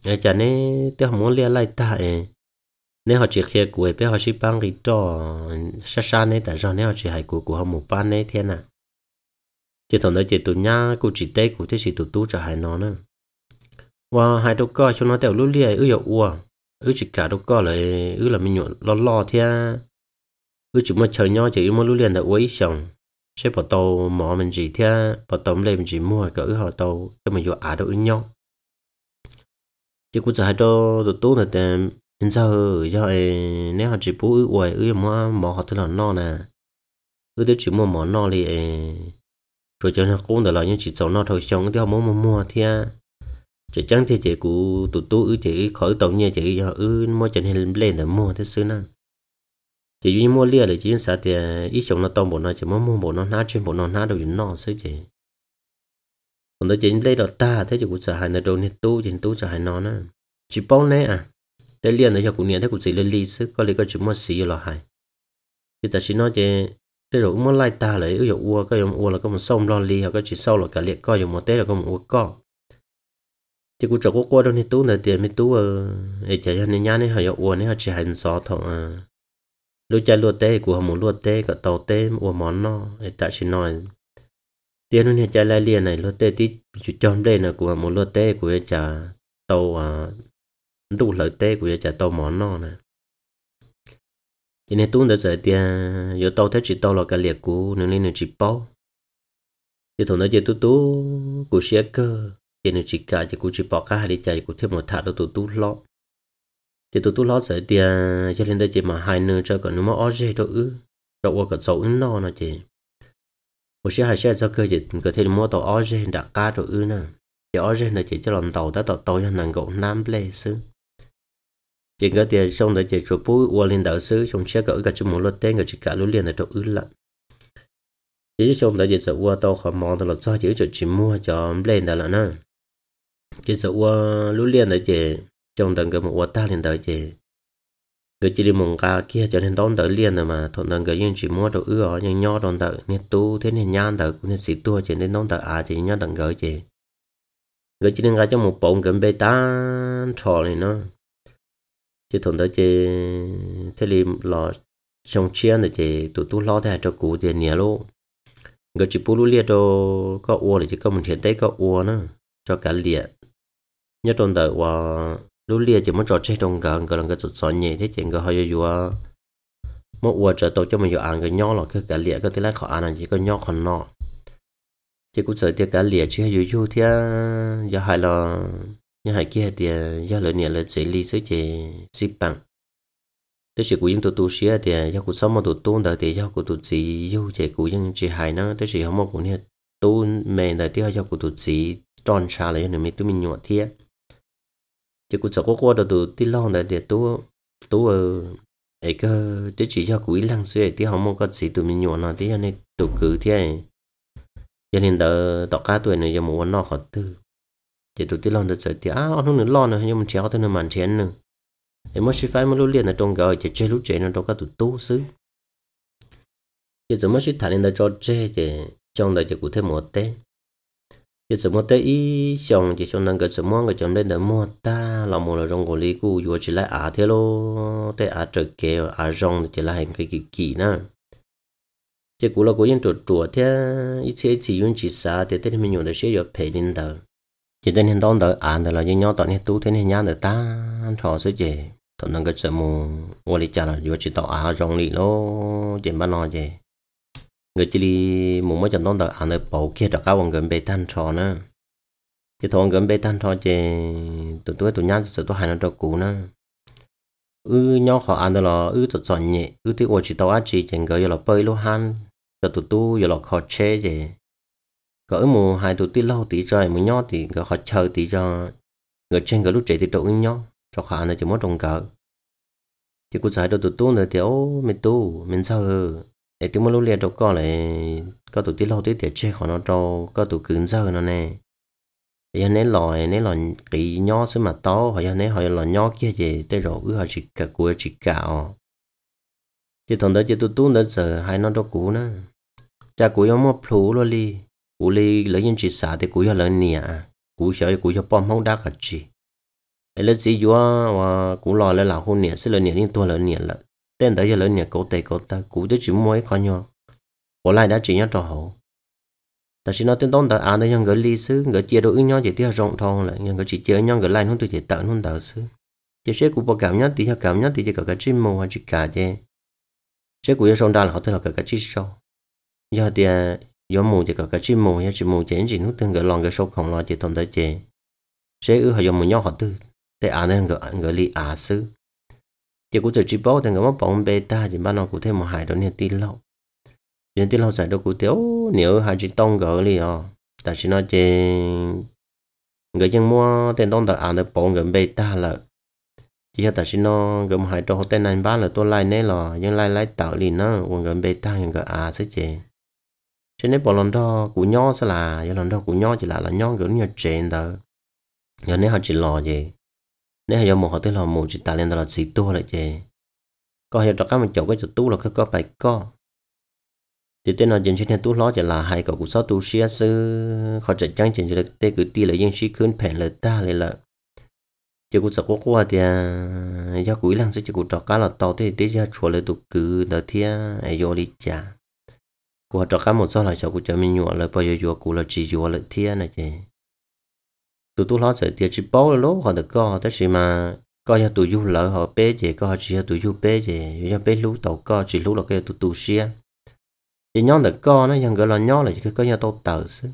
ai chả nên tôi không muốn lia lại tại nếu họ chỉ kia của bé họ chỉ băng cái trò xa xa nên tại sao nếu họ chỉ hay của của họ một ban này thế nào chỉ thằng đó chỉ tụi nhá cụ chỉ tây cụ thế chỉ tụi tu trở hai nó nữa và hai đứa coi cho nó đều lú lia ư dụ uổng ứ chỉ cả đâu có lại, ứ là mình nhộn lo lo thia. Ứ chỉ mà chờ nhau chỉ mà lưu liền đã quấy xong sẽ bỏ tàu, mỏ mình gì thia, bỏ tàu lên mình chỉ mua cái ứ họ tàu cho mình vô à đâu ứ nhau. Chỉ cũng chỉ hai đô tụt tốt là tiền nhưng sao giờ nếu họ chỉ bố ứ quậy ứ mà mỏ họ thế là no nè. Ứ đứa chỉ mua mỏ no thì rồi cho nó cũng được là những chỉ cháu nó thôi xong thì họ muốn mua mua thia chỉ chẳng thì chị cụ tụ tụ ư, chị khỏi tổng nhà chị họ ư, mua chân hình lên để mua thế xưa nè chị duy mua lia là chỉ sợ thì ít chồng nó tông bộ nó chỉ mua mua bộ nó nát trên bộ nó nát đâu những nọ xứ chị. Còn đó chị lấy đầu ta, thế chị cũng sợ hai nó đâu, nên tu chị tu sợ hai nó nè. Chị bao nè à để liền để cho cụ niệm thế cụ chỉ lên ly xứ, có lý có chỉ mua xì là hai thì ta chỉ nói chị, thế rồi muốn lại ta lại ư dụ ua, có dùng ua là có một sông lo ly, hoặc có chỉ sâu là cả liệt coi dùng một té là có một ua co thì cũng chẳng có qua đâu thì tú là tiền mới tú ờ để chạy cho nên nhá nên họ yêu uốn nên họ chỉ hành gió thọ à lúc chạy lúa tê của họ muốn lúa tê cả tàu tê uống món nó, để ta chỉ nói. Tiền nó nên chạy lại liền này lúa tê tí chọn đây là của họ muốn lúa tê của trả tàu à đủ lợi tê của trả tàu món nó này cho nên tú là giờ tiền, giờ tàu thế chỉ tàu là cái liệt của nên nên chỉ bao thì thằng nó chỉ tú tú của xe cơ nên chỉ cả chỉ cũng chỉ bỏ cả hai đi chạy cũng thêm một thả đâu tụt tụt lọ. Thì tụt tụt lọ sẽ đi à, cho nên đây chỉ mà hai nơi cho còn nó mà ở gì đâu ư đâu có cái sầu nó nó chỉ một số hai xe cho cơ chỉ có thể mua tàu ở gì đã cá đâu ư nè. Thì ở gì là chỉ cho lòng tàu đã tàu tàu cho nàng gỗ nam lê xứ. Chỉ có tiền xong rồi chỉ chụp bút qua lên đảo xứ, xong xe cỡ cả chụp một lót tên cái chỉ cả lúa liền là đâu ư lận. Chỉ trong rồi chỉ sợ qua tàu khỏi mòn tàu là do chỉ cho chỉ mua cho lên đó là nè chỉ sợ qua lũ liền đấy chị trong tầng cái một qua ta liền đấy chị người chỉ đi mùng ca kia cho nên đón tới liền rồi mà. Thuận tầng cái nhưng chỉ mua đồ ưa nhưng nho đón tới nên tu thế nên nhan đợi nên xịt tua chị nên đón tới à chị nho tầng gửi chị người chỉ nên ra cho một bộ gần bê tan trò này nó. Chỉ thuận tới chị thế thì lò trong chiên rồi chị tụi tu lo thế cho cụ tiền nhiều luôn người chỉ bù lũ liệt đồ có uo thì chỉ có một chuyện đấy có uo nữa cho cả liệt nhớ trong đời và lúc liệt chỉ muốn trò chơi trong gần gần cái chút sọn nhẹ thế chuyện cái hơi vừa một vừa trở tổ cho mình vừa ăn cái nhỏ là cái cả liệt cái thứ lại khó ăn à chỉ có nhỏ còn nọ. Chỉ cũng sợ tiếc cả liệt chứ hay vừa thì giờ hai là, như hai kia thì, giờ lợi nhẹ là chỉ lý sẽ chỉ xếp bằng. Thế chỉ cũng tụi tu xía thì, do cuộc sống mà tụi tôn đời thì, do của tụi chỉ yêu chỉ cũng những chỉ hài nó. Thế chỉ không một cũng như tôn mẹ đời thì, do của tụi chỉ tròn xa lại nên mình tụi mình nhọt thiệt Chứ cũng sợ có qua được tụi tí lo này để tụi tụi ấy cơ, chứ chỉ cho quý lăng xưa thì không mong có gì tụi mình nhọ nó thì nên tụi cứ thế cho nên đỡ tọt cá tuổi này giờ muốn nó khó tư. Chỉ tụi tí lo à, được sợ thì à nó không nữa lo nữa, nhưng mà chéo thì nữa màn chén nữa. Em mới chỉ phải mới lúc liền là trong gọi chỉ chơi lúc chơi nó trong các tụi tu xứ. Chỉ giờ mới chỉ thằng lên là cho chơi thì trong đời chỉ cụ thêm một tên chỉ sợ mua tới xong chỉ xong năng cái số một cái chồng lên để mua ta là một là trong cổ lý cũ vừa chỉ lại à thế lo tới à trời kêu à rong chỉ là hành cái kỳ kỳ na chỉ cú là cú yên chuột chuột thế ít chế chỉ dùng chỉ sa thế thế mình dùng để sử dụng phải linh đầu chỉ đến hiện đón đợi à là những nhau tận hiện tu thế nên nhá được ta, thọ sẽ gì tụi năng cái số một vừa lý trả là vừa chỉ tạo à rong lý lo chỉ bán nó gì người chỉ đi muốn mới chọn đón đợi, anh ở bầu kia được các bọn gần bê tan trò nữa chỉ thằng gần bê tan trò chỉ tụi tôi, tụi nhau tụi tôi hai nó cho cũ nữa ư nhau họ ăn được là ư tụi chọn nhẹ, ư thì chỉ tao ăn chỉ chẳng cái là bơi luôn han cho tụi tôi, giờ là khó chế gì cỡ mù hai tụi tí lâu tí rồi mới nhau thì gỡ họ chờ tí cho người trên cái lúc trẻ thì tụi nhau cho khả này chỉ muốn trồng cỡ. Thì cũng giải được tụi tôi nữa thì ô mình tu mình sao để chúng mình lúc liền đâu có lại có tụi tí lâu tí tiệt chơi khỏi nó cho có tụi cứng giờ nó nè. Giờ nấy lòi nấy lòi cái nhỏ xứ mà to hoặc giờ nấy hỏi lòi nhỏ kia gì tới rồi, cứ họ chỉ cả cuối chỉ cả chỉ thằng đó chỉ tụi tú đó giờ hai nó đâu cũ nữa cha cũ giống một phù luôn đi cũ đi lấy những chỉ xả thì cũ cho lấy nè, cũ sợ cũ cho bom không đá cả chỉ lấy gì và cũ lòi lấy lão hôn nè sẽ lấy nè, nhưng tôi lấy nè là tên tới giờ lớn nhà cổ tệ cổ ta cũ tới chỉ mua con nhau cổ lại đã chỉ nhớ trò hậu ta chỉ nói tên tôn ta ăn à, đây nhân gửi ly xứ gửi chia đôi nhau chỉ tiêu rộng thong là nhân gửi chỉ chơi nhau gửi lại không tôi chỉ tận không đỡ xứ. Chỉ sẽ cũng bảo cảm nhá thì cho cảm nhá thì chỉ cả cái chim mồ hay chỉ cả chứ sẽ cũng sông đa là họ thấy là cả cái chim sâu. Giờ thì à, giờ mù thì cả cái chim mồ, hay chỉ mù chỉ chỉ nút tên gửi lòng gửi sâu không lo chỉ tồn tại chứ sẽ ư họ dùng một nhau họ tư. Thế ăn à, nên người người ly à sư chỉ cũng chỉ bảo thằng người mà bóng bê ta thì ban nó cụ thể một hai đó nên tin lâu. Nên tin lâu giải đâu cụ thiếu nếu hai chỉ tông gỡ đi à ta chỉ nói chứ người dân mua tên tông tờ ăn được bóng gần bê ta là, chỉ ta chỉ nó gần mà hai đồ tên này bán là tôi lại nè là nhưng lại lại tạo liền nó còn gần bê ta người à sẽ chế cho nên bỏ lần đó cụ nho sẽ là giờ lần đó cụ nho chỉ là là nho gần như trên đó giờ nếu họ chỉ lo gì nếu hay một họ tới là một chỉ ta lên đó là gì tua lại chứ có hiểu cho các mình chọn cái chỗ tu là cái có bài có. Thì tên là dân trên tu lo chỉ là hai cậu cũng sáu tu xia sư họ chạy trắng trên chỉ tê cứ ti là dân sĩ khuyên phèn là ta lại là. Chỉ cũng sợ qua thì à, do cuối lần sẽ chỉ cũng cho cá là tàu thì tí ra chùa lại tụ cứ đợt thia ai à, vô đi chả của cho cá một số là cho cũng cho mình nhọ lại bao giờ vô cũng là chỉ vô lại thia này chứ tụi tôi lo sợ thì chỉ bao lố họ được co đó chỉ mà coi cho tụi du lỡ họ bé gì coi chỉ cho tụi du bé gì cho bé lú tàu co chỉ lú là cái tụi tụi xia. Thì nhóm được co nó, nhưng gọi là nhóm là chỉ có nhau tàu tờ xí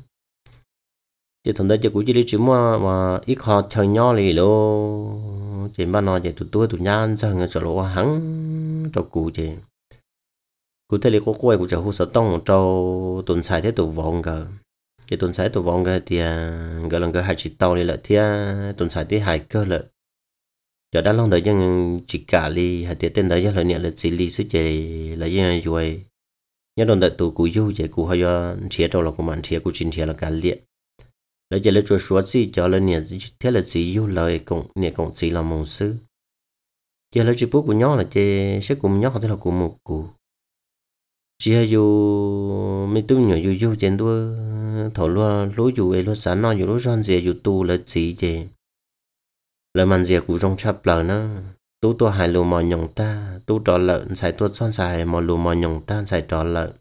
thì thằng đấy chỉ cũng chỉ đi chỉ mua mà ít họ chờ nhau thì lô chỉ ban nó chỉ tụi tôi, tụi nhan giờ người sợ lỗ hắn cho cụ chỉ cụ thể là có quay cụ chờ hú sợ tông cho tuần sai thế tụi vọng cả cái tuần sai tôi vong cái thì à, cái lần cái hai chỉ tàu này là thì à, tuần sai thì hai cơ là giờ đã long đấy nhưng chỉ cả li hai tiệt tên đấy là nhận là chỉ li sức chế là như vậy nhớ đồn đợi tù cú du chế cú hay chia trâu là của mình chia cú chín chia là cả liệt lấy giờ lấy cho số gì cho lên nhận thế là chỉ du lời cũng nhận cũng chỉ là mong sư giờ lấy chỉ bút của nhau là chế sẽ cùng nhau thế là cùng một cụ. Chỉ hay dù mình tu nhỏ dù dù trên đua thổ lúa lúa dù ấy, lúa sắn nó dù lúa rong dè dù tu là chỉ gì lời màn dè cũng trong chập lời nó. Tu tu hai lúa mò nhồng ta. Tu trò lợn xài tu son xài mò lúa mò nhồng ta xài trò lợn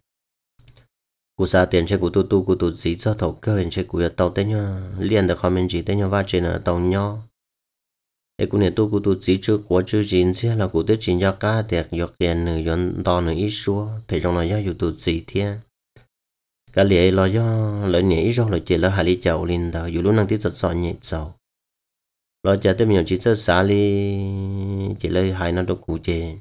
cú sa tiền chơi cú tu tu cú tu chỉ cho thổ cơ chơi cú tàu tên nhau liền được comment chỉ tên nhau va trên ở tàu nhau ấy cú này tu cú tu chỉ chưa quá chưa chín xe là cú tới chín cho cá tiệc dọc tiền nửa giọt to nửa ít xua. Thì trong này do dù tu chỉ thiên cái lệ lo do lợi nhảy ít rồi chỉ là hà lý chậu lên đó dù lúc năng tiếp giật sọ nhẹ chậu lo cho tới mình chỉ sơ xả li chỉ lấy hai năm đó cụ chè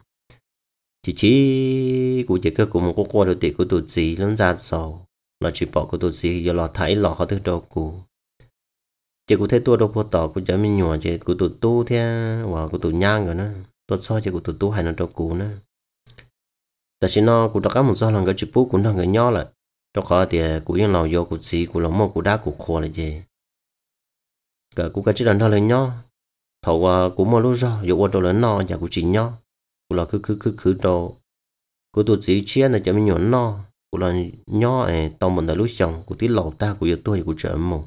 chỉ chỉ cụ chè cái cụ một cô đầu tiên của tổ chỉ lớn ra sầu. Là chỉ bỏ của tổ chỉ giờ lo thấy lo họ tới đồ cụ. Chỉ cụ thấy tôi đâu có tỏ cụ cho mình nhỏ chỉ cụ tụt tu thế và cụ tụt nhang rồi nữa tôi so chỉ cụ tụt tu hai năm đó cụ nữa tại chỉ nó cụ đã các một do lần cái chụp bút cũng là người nhỏ lại cho có thì cụ yên lòng vô cụ chỉ cụ lòng mò cụ đá cụ khô là gì? Cả cụ cái chỉ đàn thôi lên nhó. Thầu à cụ mò lúc ra vô quan đồ lớn nọ nhà cụ chỉ nhó. Cụ là cứ cứ cứ cứ đồ. Cụ tụ chỉ chia này cho mình nhỏ nọ cụ là nhó này tao mình đã lúc chồng cụ tí lẩu ta cụ yêu tôi cụ trở mù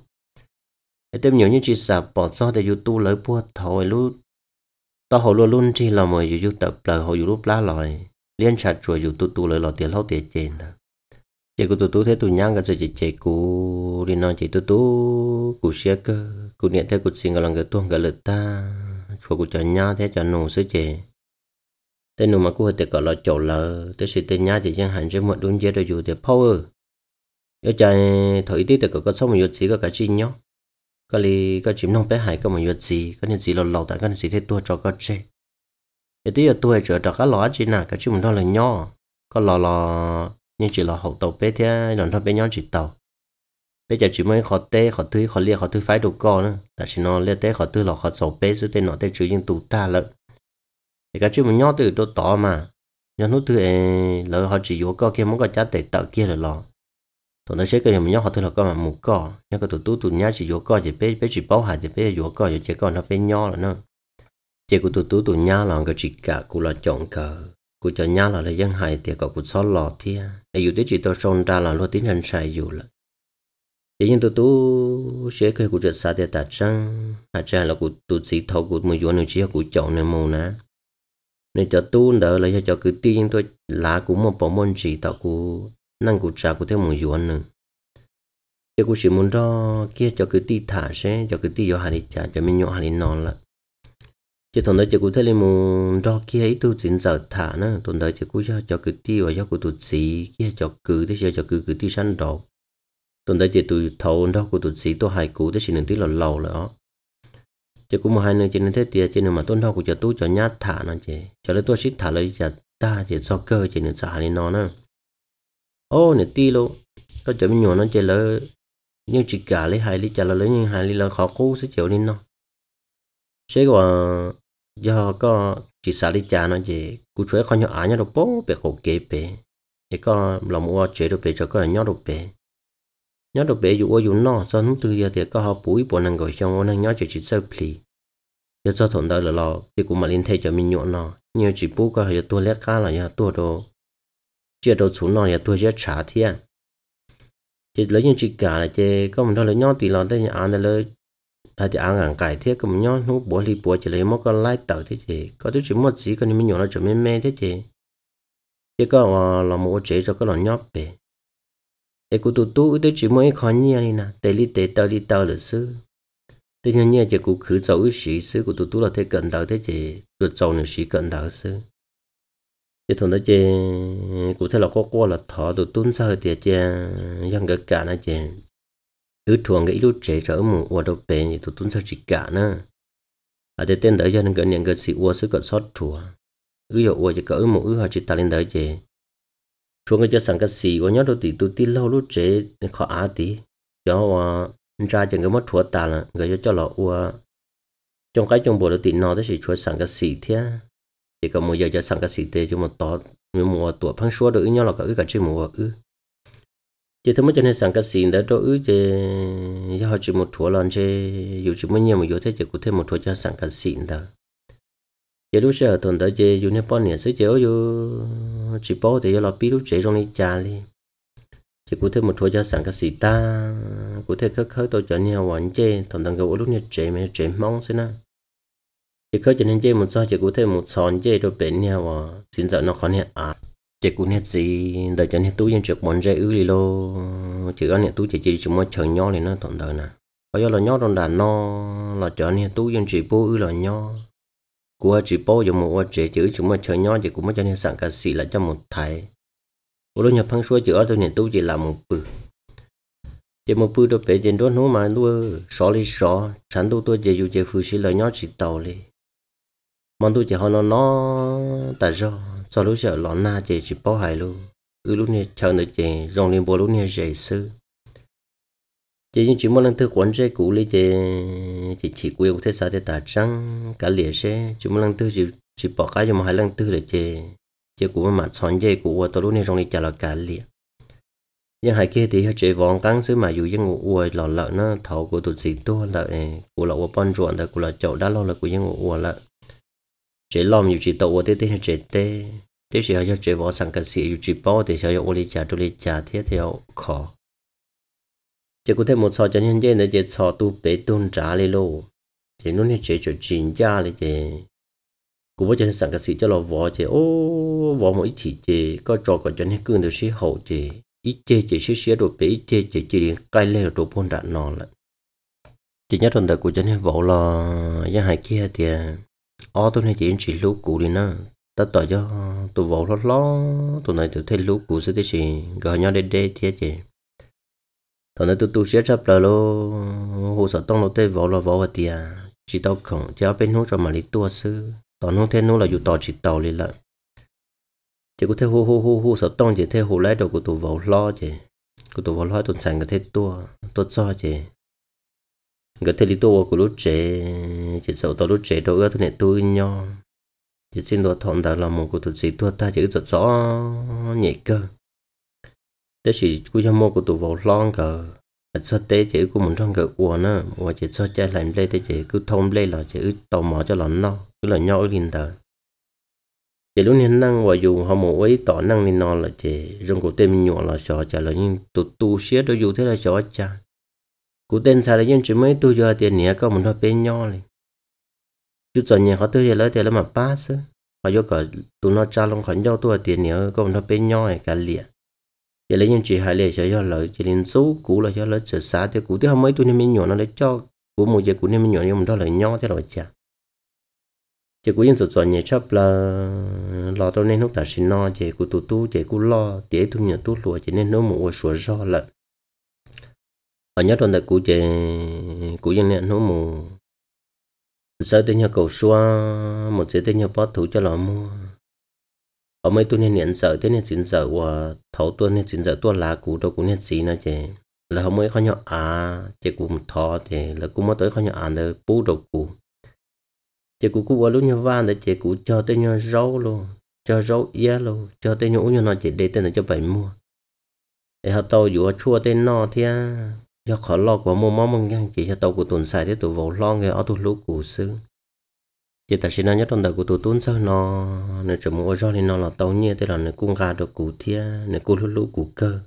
tem nhiều như chị sạp bỏ cho để youtube lấy bùa thôi à, lúc tao hồ luôn luôn chỉ là mời youtube tập lời hồi youtube lá lòi. Liên chặt rồi youtube tu lấy lò tiền lâu tiền tiền đó chỉ của tụi tú thế tụi nhang, cái gì chỉ của đi nói chỉ tụi tú của xe cơ của nhận thế của xin cái lòng cái tuông cái lực ta. Của của cho nhau thế, cho nổ sứ chỉ tên nụ mà của tự gọi là chỗ lờ tới sự tên nhá chỉ chẳng hạn chứ một đúng chế rồi, dù thì power ở chạy thổi tí tự gọi có sống một chút chỉ có cái chi nhóc. Có li có chìm nông bé hải có một yuột gì có này gì lâu lâu tại, có này gì thế tua cho có chơi cái tí là tua trở cho cái lọ chỉ nào cái chim đó là nhỏ có lò lò nhưng chỉ là hậu tàu bé thế lần đó bé nhỏ chỉ tàu. Bây giờ chỉ mới khó tê, khó tươi khó lia, khó tươi phải đủ co nữa là chỉ nó lia tê, khó tươi là khó sầu bé dưới tên nó tê chữ nhưng tụ ta lợ thì cái chim nhỏ từ đó tỏ mà. Nhỏ nút thứ lỡ họ chỉ vô co kia, muốn có cha tệ tợ kia là lò. Tụi nó sẽ cái mà nhớ họ thứ là con mà mù co nhớ cái tụi tú, tụi nhá chỉ vô co chỉ bé bé chỉ bảo hạt chỉ bé vô co chỉ con nó bé nhỏ là nó. Chỉ của tụi tú, tụi nhá là cái chỉ cả của là chọn cờ cụ cho nhá là là dân hại thì có cụ xót lọ thia. Để dù tới chỉ tôi xôn ra là lo tính hành sai dù là thế nhưng tôi tú sẽ cái cụ chợ xa thì ta trăng hạt ra là cụ tu sĩ thầu cụ một chỗ nữa chỉ cụ chọn nên mù nè nên cho tu đỡ là cho cứ tiên tôi lá cũng một bộ môn chỉ tạo cụ năng cụ trả cụ theo một yuan nữa cái cụ chỉ muốn cho kia cho cứ ti thả sẽ cho cứ ti vô hà đi trả, cho mình nhọ hà đi non là chỉ thằng đó chỉ cũng thấy là một cho kia ấy tôi chuyển giờ thả nữa thằng đó chỉ cũng cho cho cứ ti và cho cụ tu sĩ kia, cho cứ thế cho cứ cứ ti săn đồ thằng đó chỉ tôi thầu đó của tu sĩ, tôi hai cũ thế chỉ nên tí là lâu rồi chỉ cũng một hai nơi chỉ nên thế tiệt chỉ nên mà tôi đó của cho tôi, cho nhát thả nó chỉ cho nên tôi xích thả lấy cho ta chỉ cho cơ chỉ nên xả lên nó nữa ô nè ti luôn có chỗ mình nhỏ nó chỉ lỡ. Nhưng chỉ cả lấy hai lý trả là lấy nhưng hai lý là khó cố sẽ chịu lên nó. Sẽ còn do có chỉ xả đi trả nó gì cụ chuối con nhỏ á nhau đâu bố bể khổ kế về, thì có lòng mua chế đâu về cho có là nhau đâu bể nhau đâu dù dù dù nó cho nó từ giờ thì có họ bùi bộ năng gọi xong năng nhau chỉ chỉ sơ pli giờ cho thuận đời là lo thì cũng mà liên thay cho mình nhọn nó nhiều chỉ bố có hay tôi lẽ cá là nhà tôi đồ. Chưa đồ xuống nó nhà tôi sẽ trả thiên à. chỉ lấy những chỉ cả là chỉ có một thôi lấy nhau thì lo tới nhà ăn là ta chỉ ăn hàng cải thiết cũng nhon nó bỏ đi bỏ chỉ lấy một con lái tàu thế chị có thứ chỉ một chỉ còn mình nhỏ nó chỉ mê mê thế chị chỉ có là một chế cho cái lò nhóc về. Để cụ tu tụ tôi chỉ mới khó nhia này nè để đi để tàu đi tàu là sư. Tôi nhớ nhia chỉ cụ khử dấu sĩ sư cụ tu tụ là thế cận tàu thế chị được dầu nữa sĩ cận tàu sư. Thì thằng đó chị cụ thấy là có qua là thọ tụ tuân sao thì chị dân cái cả nó chị ở thuồng cái lúc chế trở mù ở đâu bền thì tụi tuấn sao chỉ cả nữa ở à, đây tên đỡ cho nên cái nhận cái sự ua sự cỡ sót chùa cứ giờ ua chỉ cỡ mù ư họ chỉ ta lên đỡ chế xuống cái cho sang cái gì ua nhớ đâu thì tụi tin lâu lúc chế khó á tí. Cho à, ra chẳng cái mất thua ta là người cho cho lọ ua. Trong cái trong bộ đầu tiên nó đó chỉ chúa sang cái gì thế chỉ có một giờ cho sang cái gì thế cho một tỏ, mùa tuổi phăng số được nhau là cái cái chuyện mùa ư chỉ thấy mấy chân này sang cái xin đã đâu ư chứ giờ họ chỉ một thua lần chứ, dù chỉ mấy nhiều mà dù thế chỉ có thêm một thua cho sang cái xin đó. Chỉ lúc sau tuần đó chứ, dù nếu bao nhiêu sự chứ dù chỉ bao thì là biết lúc chế trong đi chả đi. Chỉ có thêm một thua cho sang cái xin ta có thể khơi khơi tôi cho nhiều hoàn chế tuần đó cái lúc này chế mà chế mong xin na. Chỉ khơi cho nên chế một sao chỉ có thêm một sòn chế đồ bệnh nhiều à xin giờ nó khó nhẹ à chỉ cũng hết gì, đợi cho hết túi dân trực bọn dây ứ đi lô. Chỉ có hết túi chỉ chỉ chúng mới chờ nho thì nó thuận đời nè. Có do là nho trong đàn no, là cho hết túi dân chỉ bố ứ là nho của chỉ bố dùng một chỉ chữ chúng mới chờ nho chỉ cũng mới cho nên sẵn cả xì lại cho một thầy. Của đôi nhập phăng xuôi chữ ở tôi hết túi chỉ là một bự. Chỉ một bự đôi bể trên đó nó mà luôn xỏ đi xỏ. Sẵn tôi tôi chỉ dù chỉ phụ sĩ là nho chỉ tàu đi mong tôi chỉ họ nó nó tại sao cho lúc giờ lọ na chỉ chỉ bao hại luôn. Cứ lúc này chờ nữa chỉ dòng lên bộ lúc này dậy sư chỉ những chỉ muốn lần thứ quán dây cũ lấy chỉ chỉ chỉ quên thế sao để tả trăng, cả lìa xe chỉ muốn lần thứ chỉ chỉ bỏ cái cho mà hai lần thứ là chỉ chỉ cũ mà chọn dây cũ tôi lúc này dòng này chờ là cả lìa. Nhưng hai kia thì chỉ vòng căng xứ mà dù những ngủ uồi lọ lợn nó thầu của tụt gì tua lợi của lọ bọn ruộng là của lọ chậu đã lo là của những ngủ uồi lợn chế lom yêu chỉ tàu thế thế chế tê thế chỉ hay chế võ sang cái gì yêu chỉ bao thì sẽ ô lý trả tu lý trả thế theo khó. Chế có thể một số chân nhân dân để chế số tu bế tôn trả lý lô. Chế nó này chế cho chính gia lý chế cũng bây giờ sang cái gì cho lo võ chế ô võ một ít chỉ chế có trò có chân nhân cương được sĩ hậu chế ít chế chế sĩ sĩ đồ bế ít chế chế chế cái lên đồ bôn đạn nọ lại. Chỉ nhất tuần đời của chân nhân võ là những hai kia thì ô tôi này chỉ chỉ lú cũ đi nè ta tỏ cho tôi vào lo lo tôi này tôi thấy lú cũ sẽ thế gì? Gọi nhau để để thế chứ. Tôi này tôi tôi sửa chấp là lo hồ sơ tông nó tê vào là vào vật tiền chỉ tao không chỉ ở cho mà lý tua sư tao nó là dù tao chỉ tao liền lại chỉ có thể hồ hồ hồ hồ sơ tông chỉ thể hồ lấy đầu của tôi vào lo chứ. Của tôi vào lo tôi sang có thể tua tôi cho chứ cái thế lý tôi của lúc trẻ chỉ sợ tôi lúc trẻ đâu ưa tôi này tôi nho. Chỉ xin tôi thọn đã là một của tôi chỉ tôi ta, chỉ rất rõ nhẹ cơ. Thế chỉ của cho mua của tôi vào lon cờ cho tế chỉ của mình trong cờ của nó và chỉ cho cha làm lê thế chỉ cứ thông lê là chỉ tò mò cho lắm nó, cứ là nhau liền tờ. Chỉ lúc nên năng và dù họ một ấy, tỏ năng lên nó là chỉ trong của tên nhỏ là sợ trả lời nhưng tụt tu xía, đâu dù thế là sợ cha cú tên sao là chỉ mấy tôi cho tiền nhẹ có một nó bên nhau này. Chú chọn nhà họ tôi giờ lấy tiền là mà ba họ vô cả tụi nó cha long khẩn nhau tôi tiền nhẹ có một nó bên nhau này, cả liền giờ lấy những chỉ hai liền cho cho lợi chỉ đến số cũ là cho lợi chờ xa thì cú thì không mấy tôi nên mình nhỏ nó để cho cú một giờ cú nên mình nhỏ nhưng mà đó là nhau thế rồi chả. Chỉ cú yên rồi rồi nhẹ chấp là lo tôi nên lúc ta xin no chỉ cú tu tu chỉ cú lo chỉ tôi nhớ tu lúa chỉ nên nó một số do là ở nhớ trong đời cũng chỉ cũng yên này nó mù. Sợ tên nhà cầu xua một sợ tên nhà bó thủ cho lò mua. Ở mấy tu nên nhận sợ, thế nên xin sợ và thấu tu nên xin sợ tu là cụ đâu cũng nhận gì nữa chị là không mấy khó nhỏ à chỉ cũng thọ thì là cũng mới tới khó nhỏ à để bú đầu cụ chị cụ cụ ở lúc nhau van để chị cụ cho tên nhau rau luôn. Cho rau ia luôn. Cho tên nhau uống nó chị để tên là cho bảy mua. Để họ tàu dù chua tên nó thì do khó lo của mô mong mong ngang chỉ cho tàu của tuần xài để tụi vào lo nghe ở tụi lúc của sư chỉ ta xin nói nhất trong đời của tụi tuần sau nó nếu chỉ mua cho thì nó là tàu nhẹ thế là nếu cung gà được cụ thia nếu cung lúc lúc cụ cơ.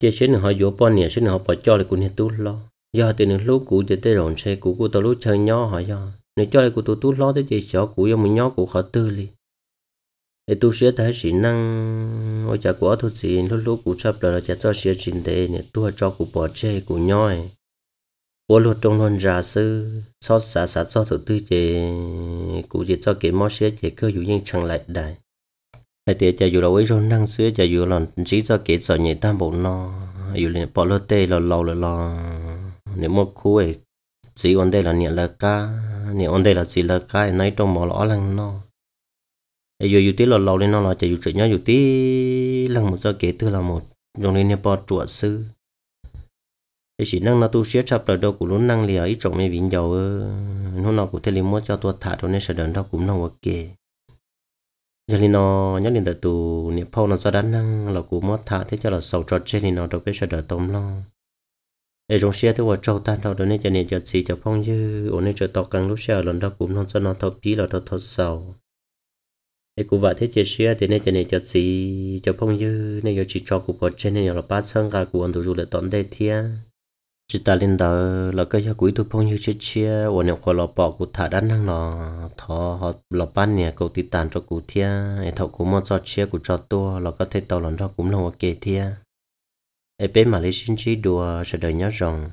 Chỉ xin họ vô bao nhiêu xin họ bỏ cho lại cũng hết tụi lo. Do từ những lúc cụ thì tới đồn xe cụ của tàu lúc chơi nhỏ họ do. Nếu cho lại của tụi tu lo tới chỉ cho cụ do mình nhỏ cụ khó tư liền để tu sửa thấy chỉ năng ôi chả của thôi chỉ lúc lúc cụ chấp là chả cho sửa trình thế, nè, tu cho cụ bỏ chê, cụ nhoi. Của luật trong luôn ra sư so xả xả cho thủ tư chế cụ chỉ cho cái món sửa chế cơ dụ nhưng chẳng lại đại. Hay thì chả dù là ấy rồi năng sửa, chả dù là chỉ cho cái sợ nhẹ tam bộ nó dù là bỏ lót tê là lâu là lo nếu mà khu ấy, chỉ ổn đây là nhẹ là ca, nhẹ ổn đây là chỉ là ca, nói trong mỏ lõ lăng nó giờ dù tí là lâu lên nó là chỉ dù chuyện nhau, dù tí lăng một giờ kế từ là một dùng lên nhà bò trụ sư. Thì chỉ năng nó tu sửa chập là đâu, cũng luôn năng liền ít trọng mấy vĩnh dầu nó nó cũng thể mua cho tôi thả thôi, nên sẽ đợi đâu cũng năng ok giờ thì nó nhớ liền đợi tù nhập phao nó ra đánh năng, là cũng mất thả, thế cho là sầu trọt trên thì nó đâu biết sẽ đợi tôm lo. Để trong xe thì vào trâu tan đâu đó nên cho nên cho xì cho phong như ổn nên cho tao căng lúc xe lần đó cũng nó cho nó thâu tí là thâu thâu sầu để cũng vợ thế chia sẻ thì nên cho nên cho chị, cho phong dư, nên cho chỉ cho cũng có trên nên là ba chân cả cũng đủ rồi tận đây thia. Chỉ ta lên đó là cái cho cuối thu phong dư chia chia ổn nếu khỏi là bỏ cũng thả đan năng nó thọ họ là ban nè, cầu tí tàn cho cụ thia để thọ cũng muốn cho chia cũng cho tua, là có thể tàu lần cho cũng là ok thia. Ai bé mà lấy xin chỉ đùa, sẽ đợi nhớ rằng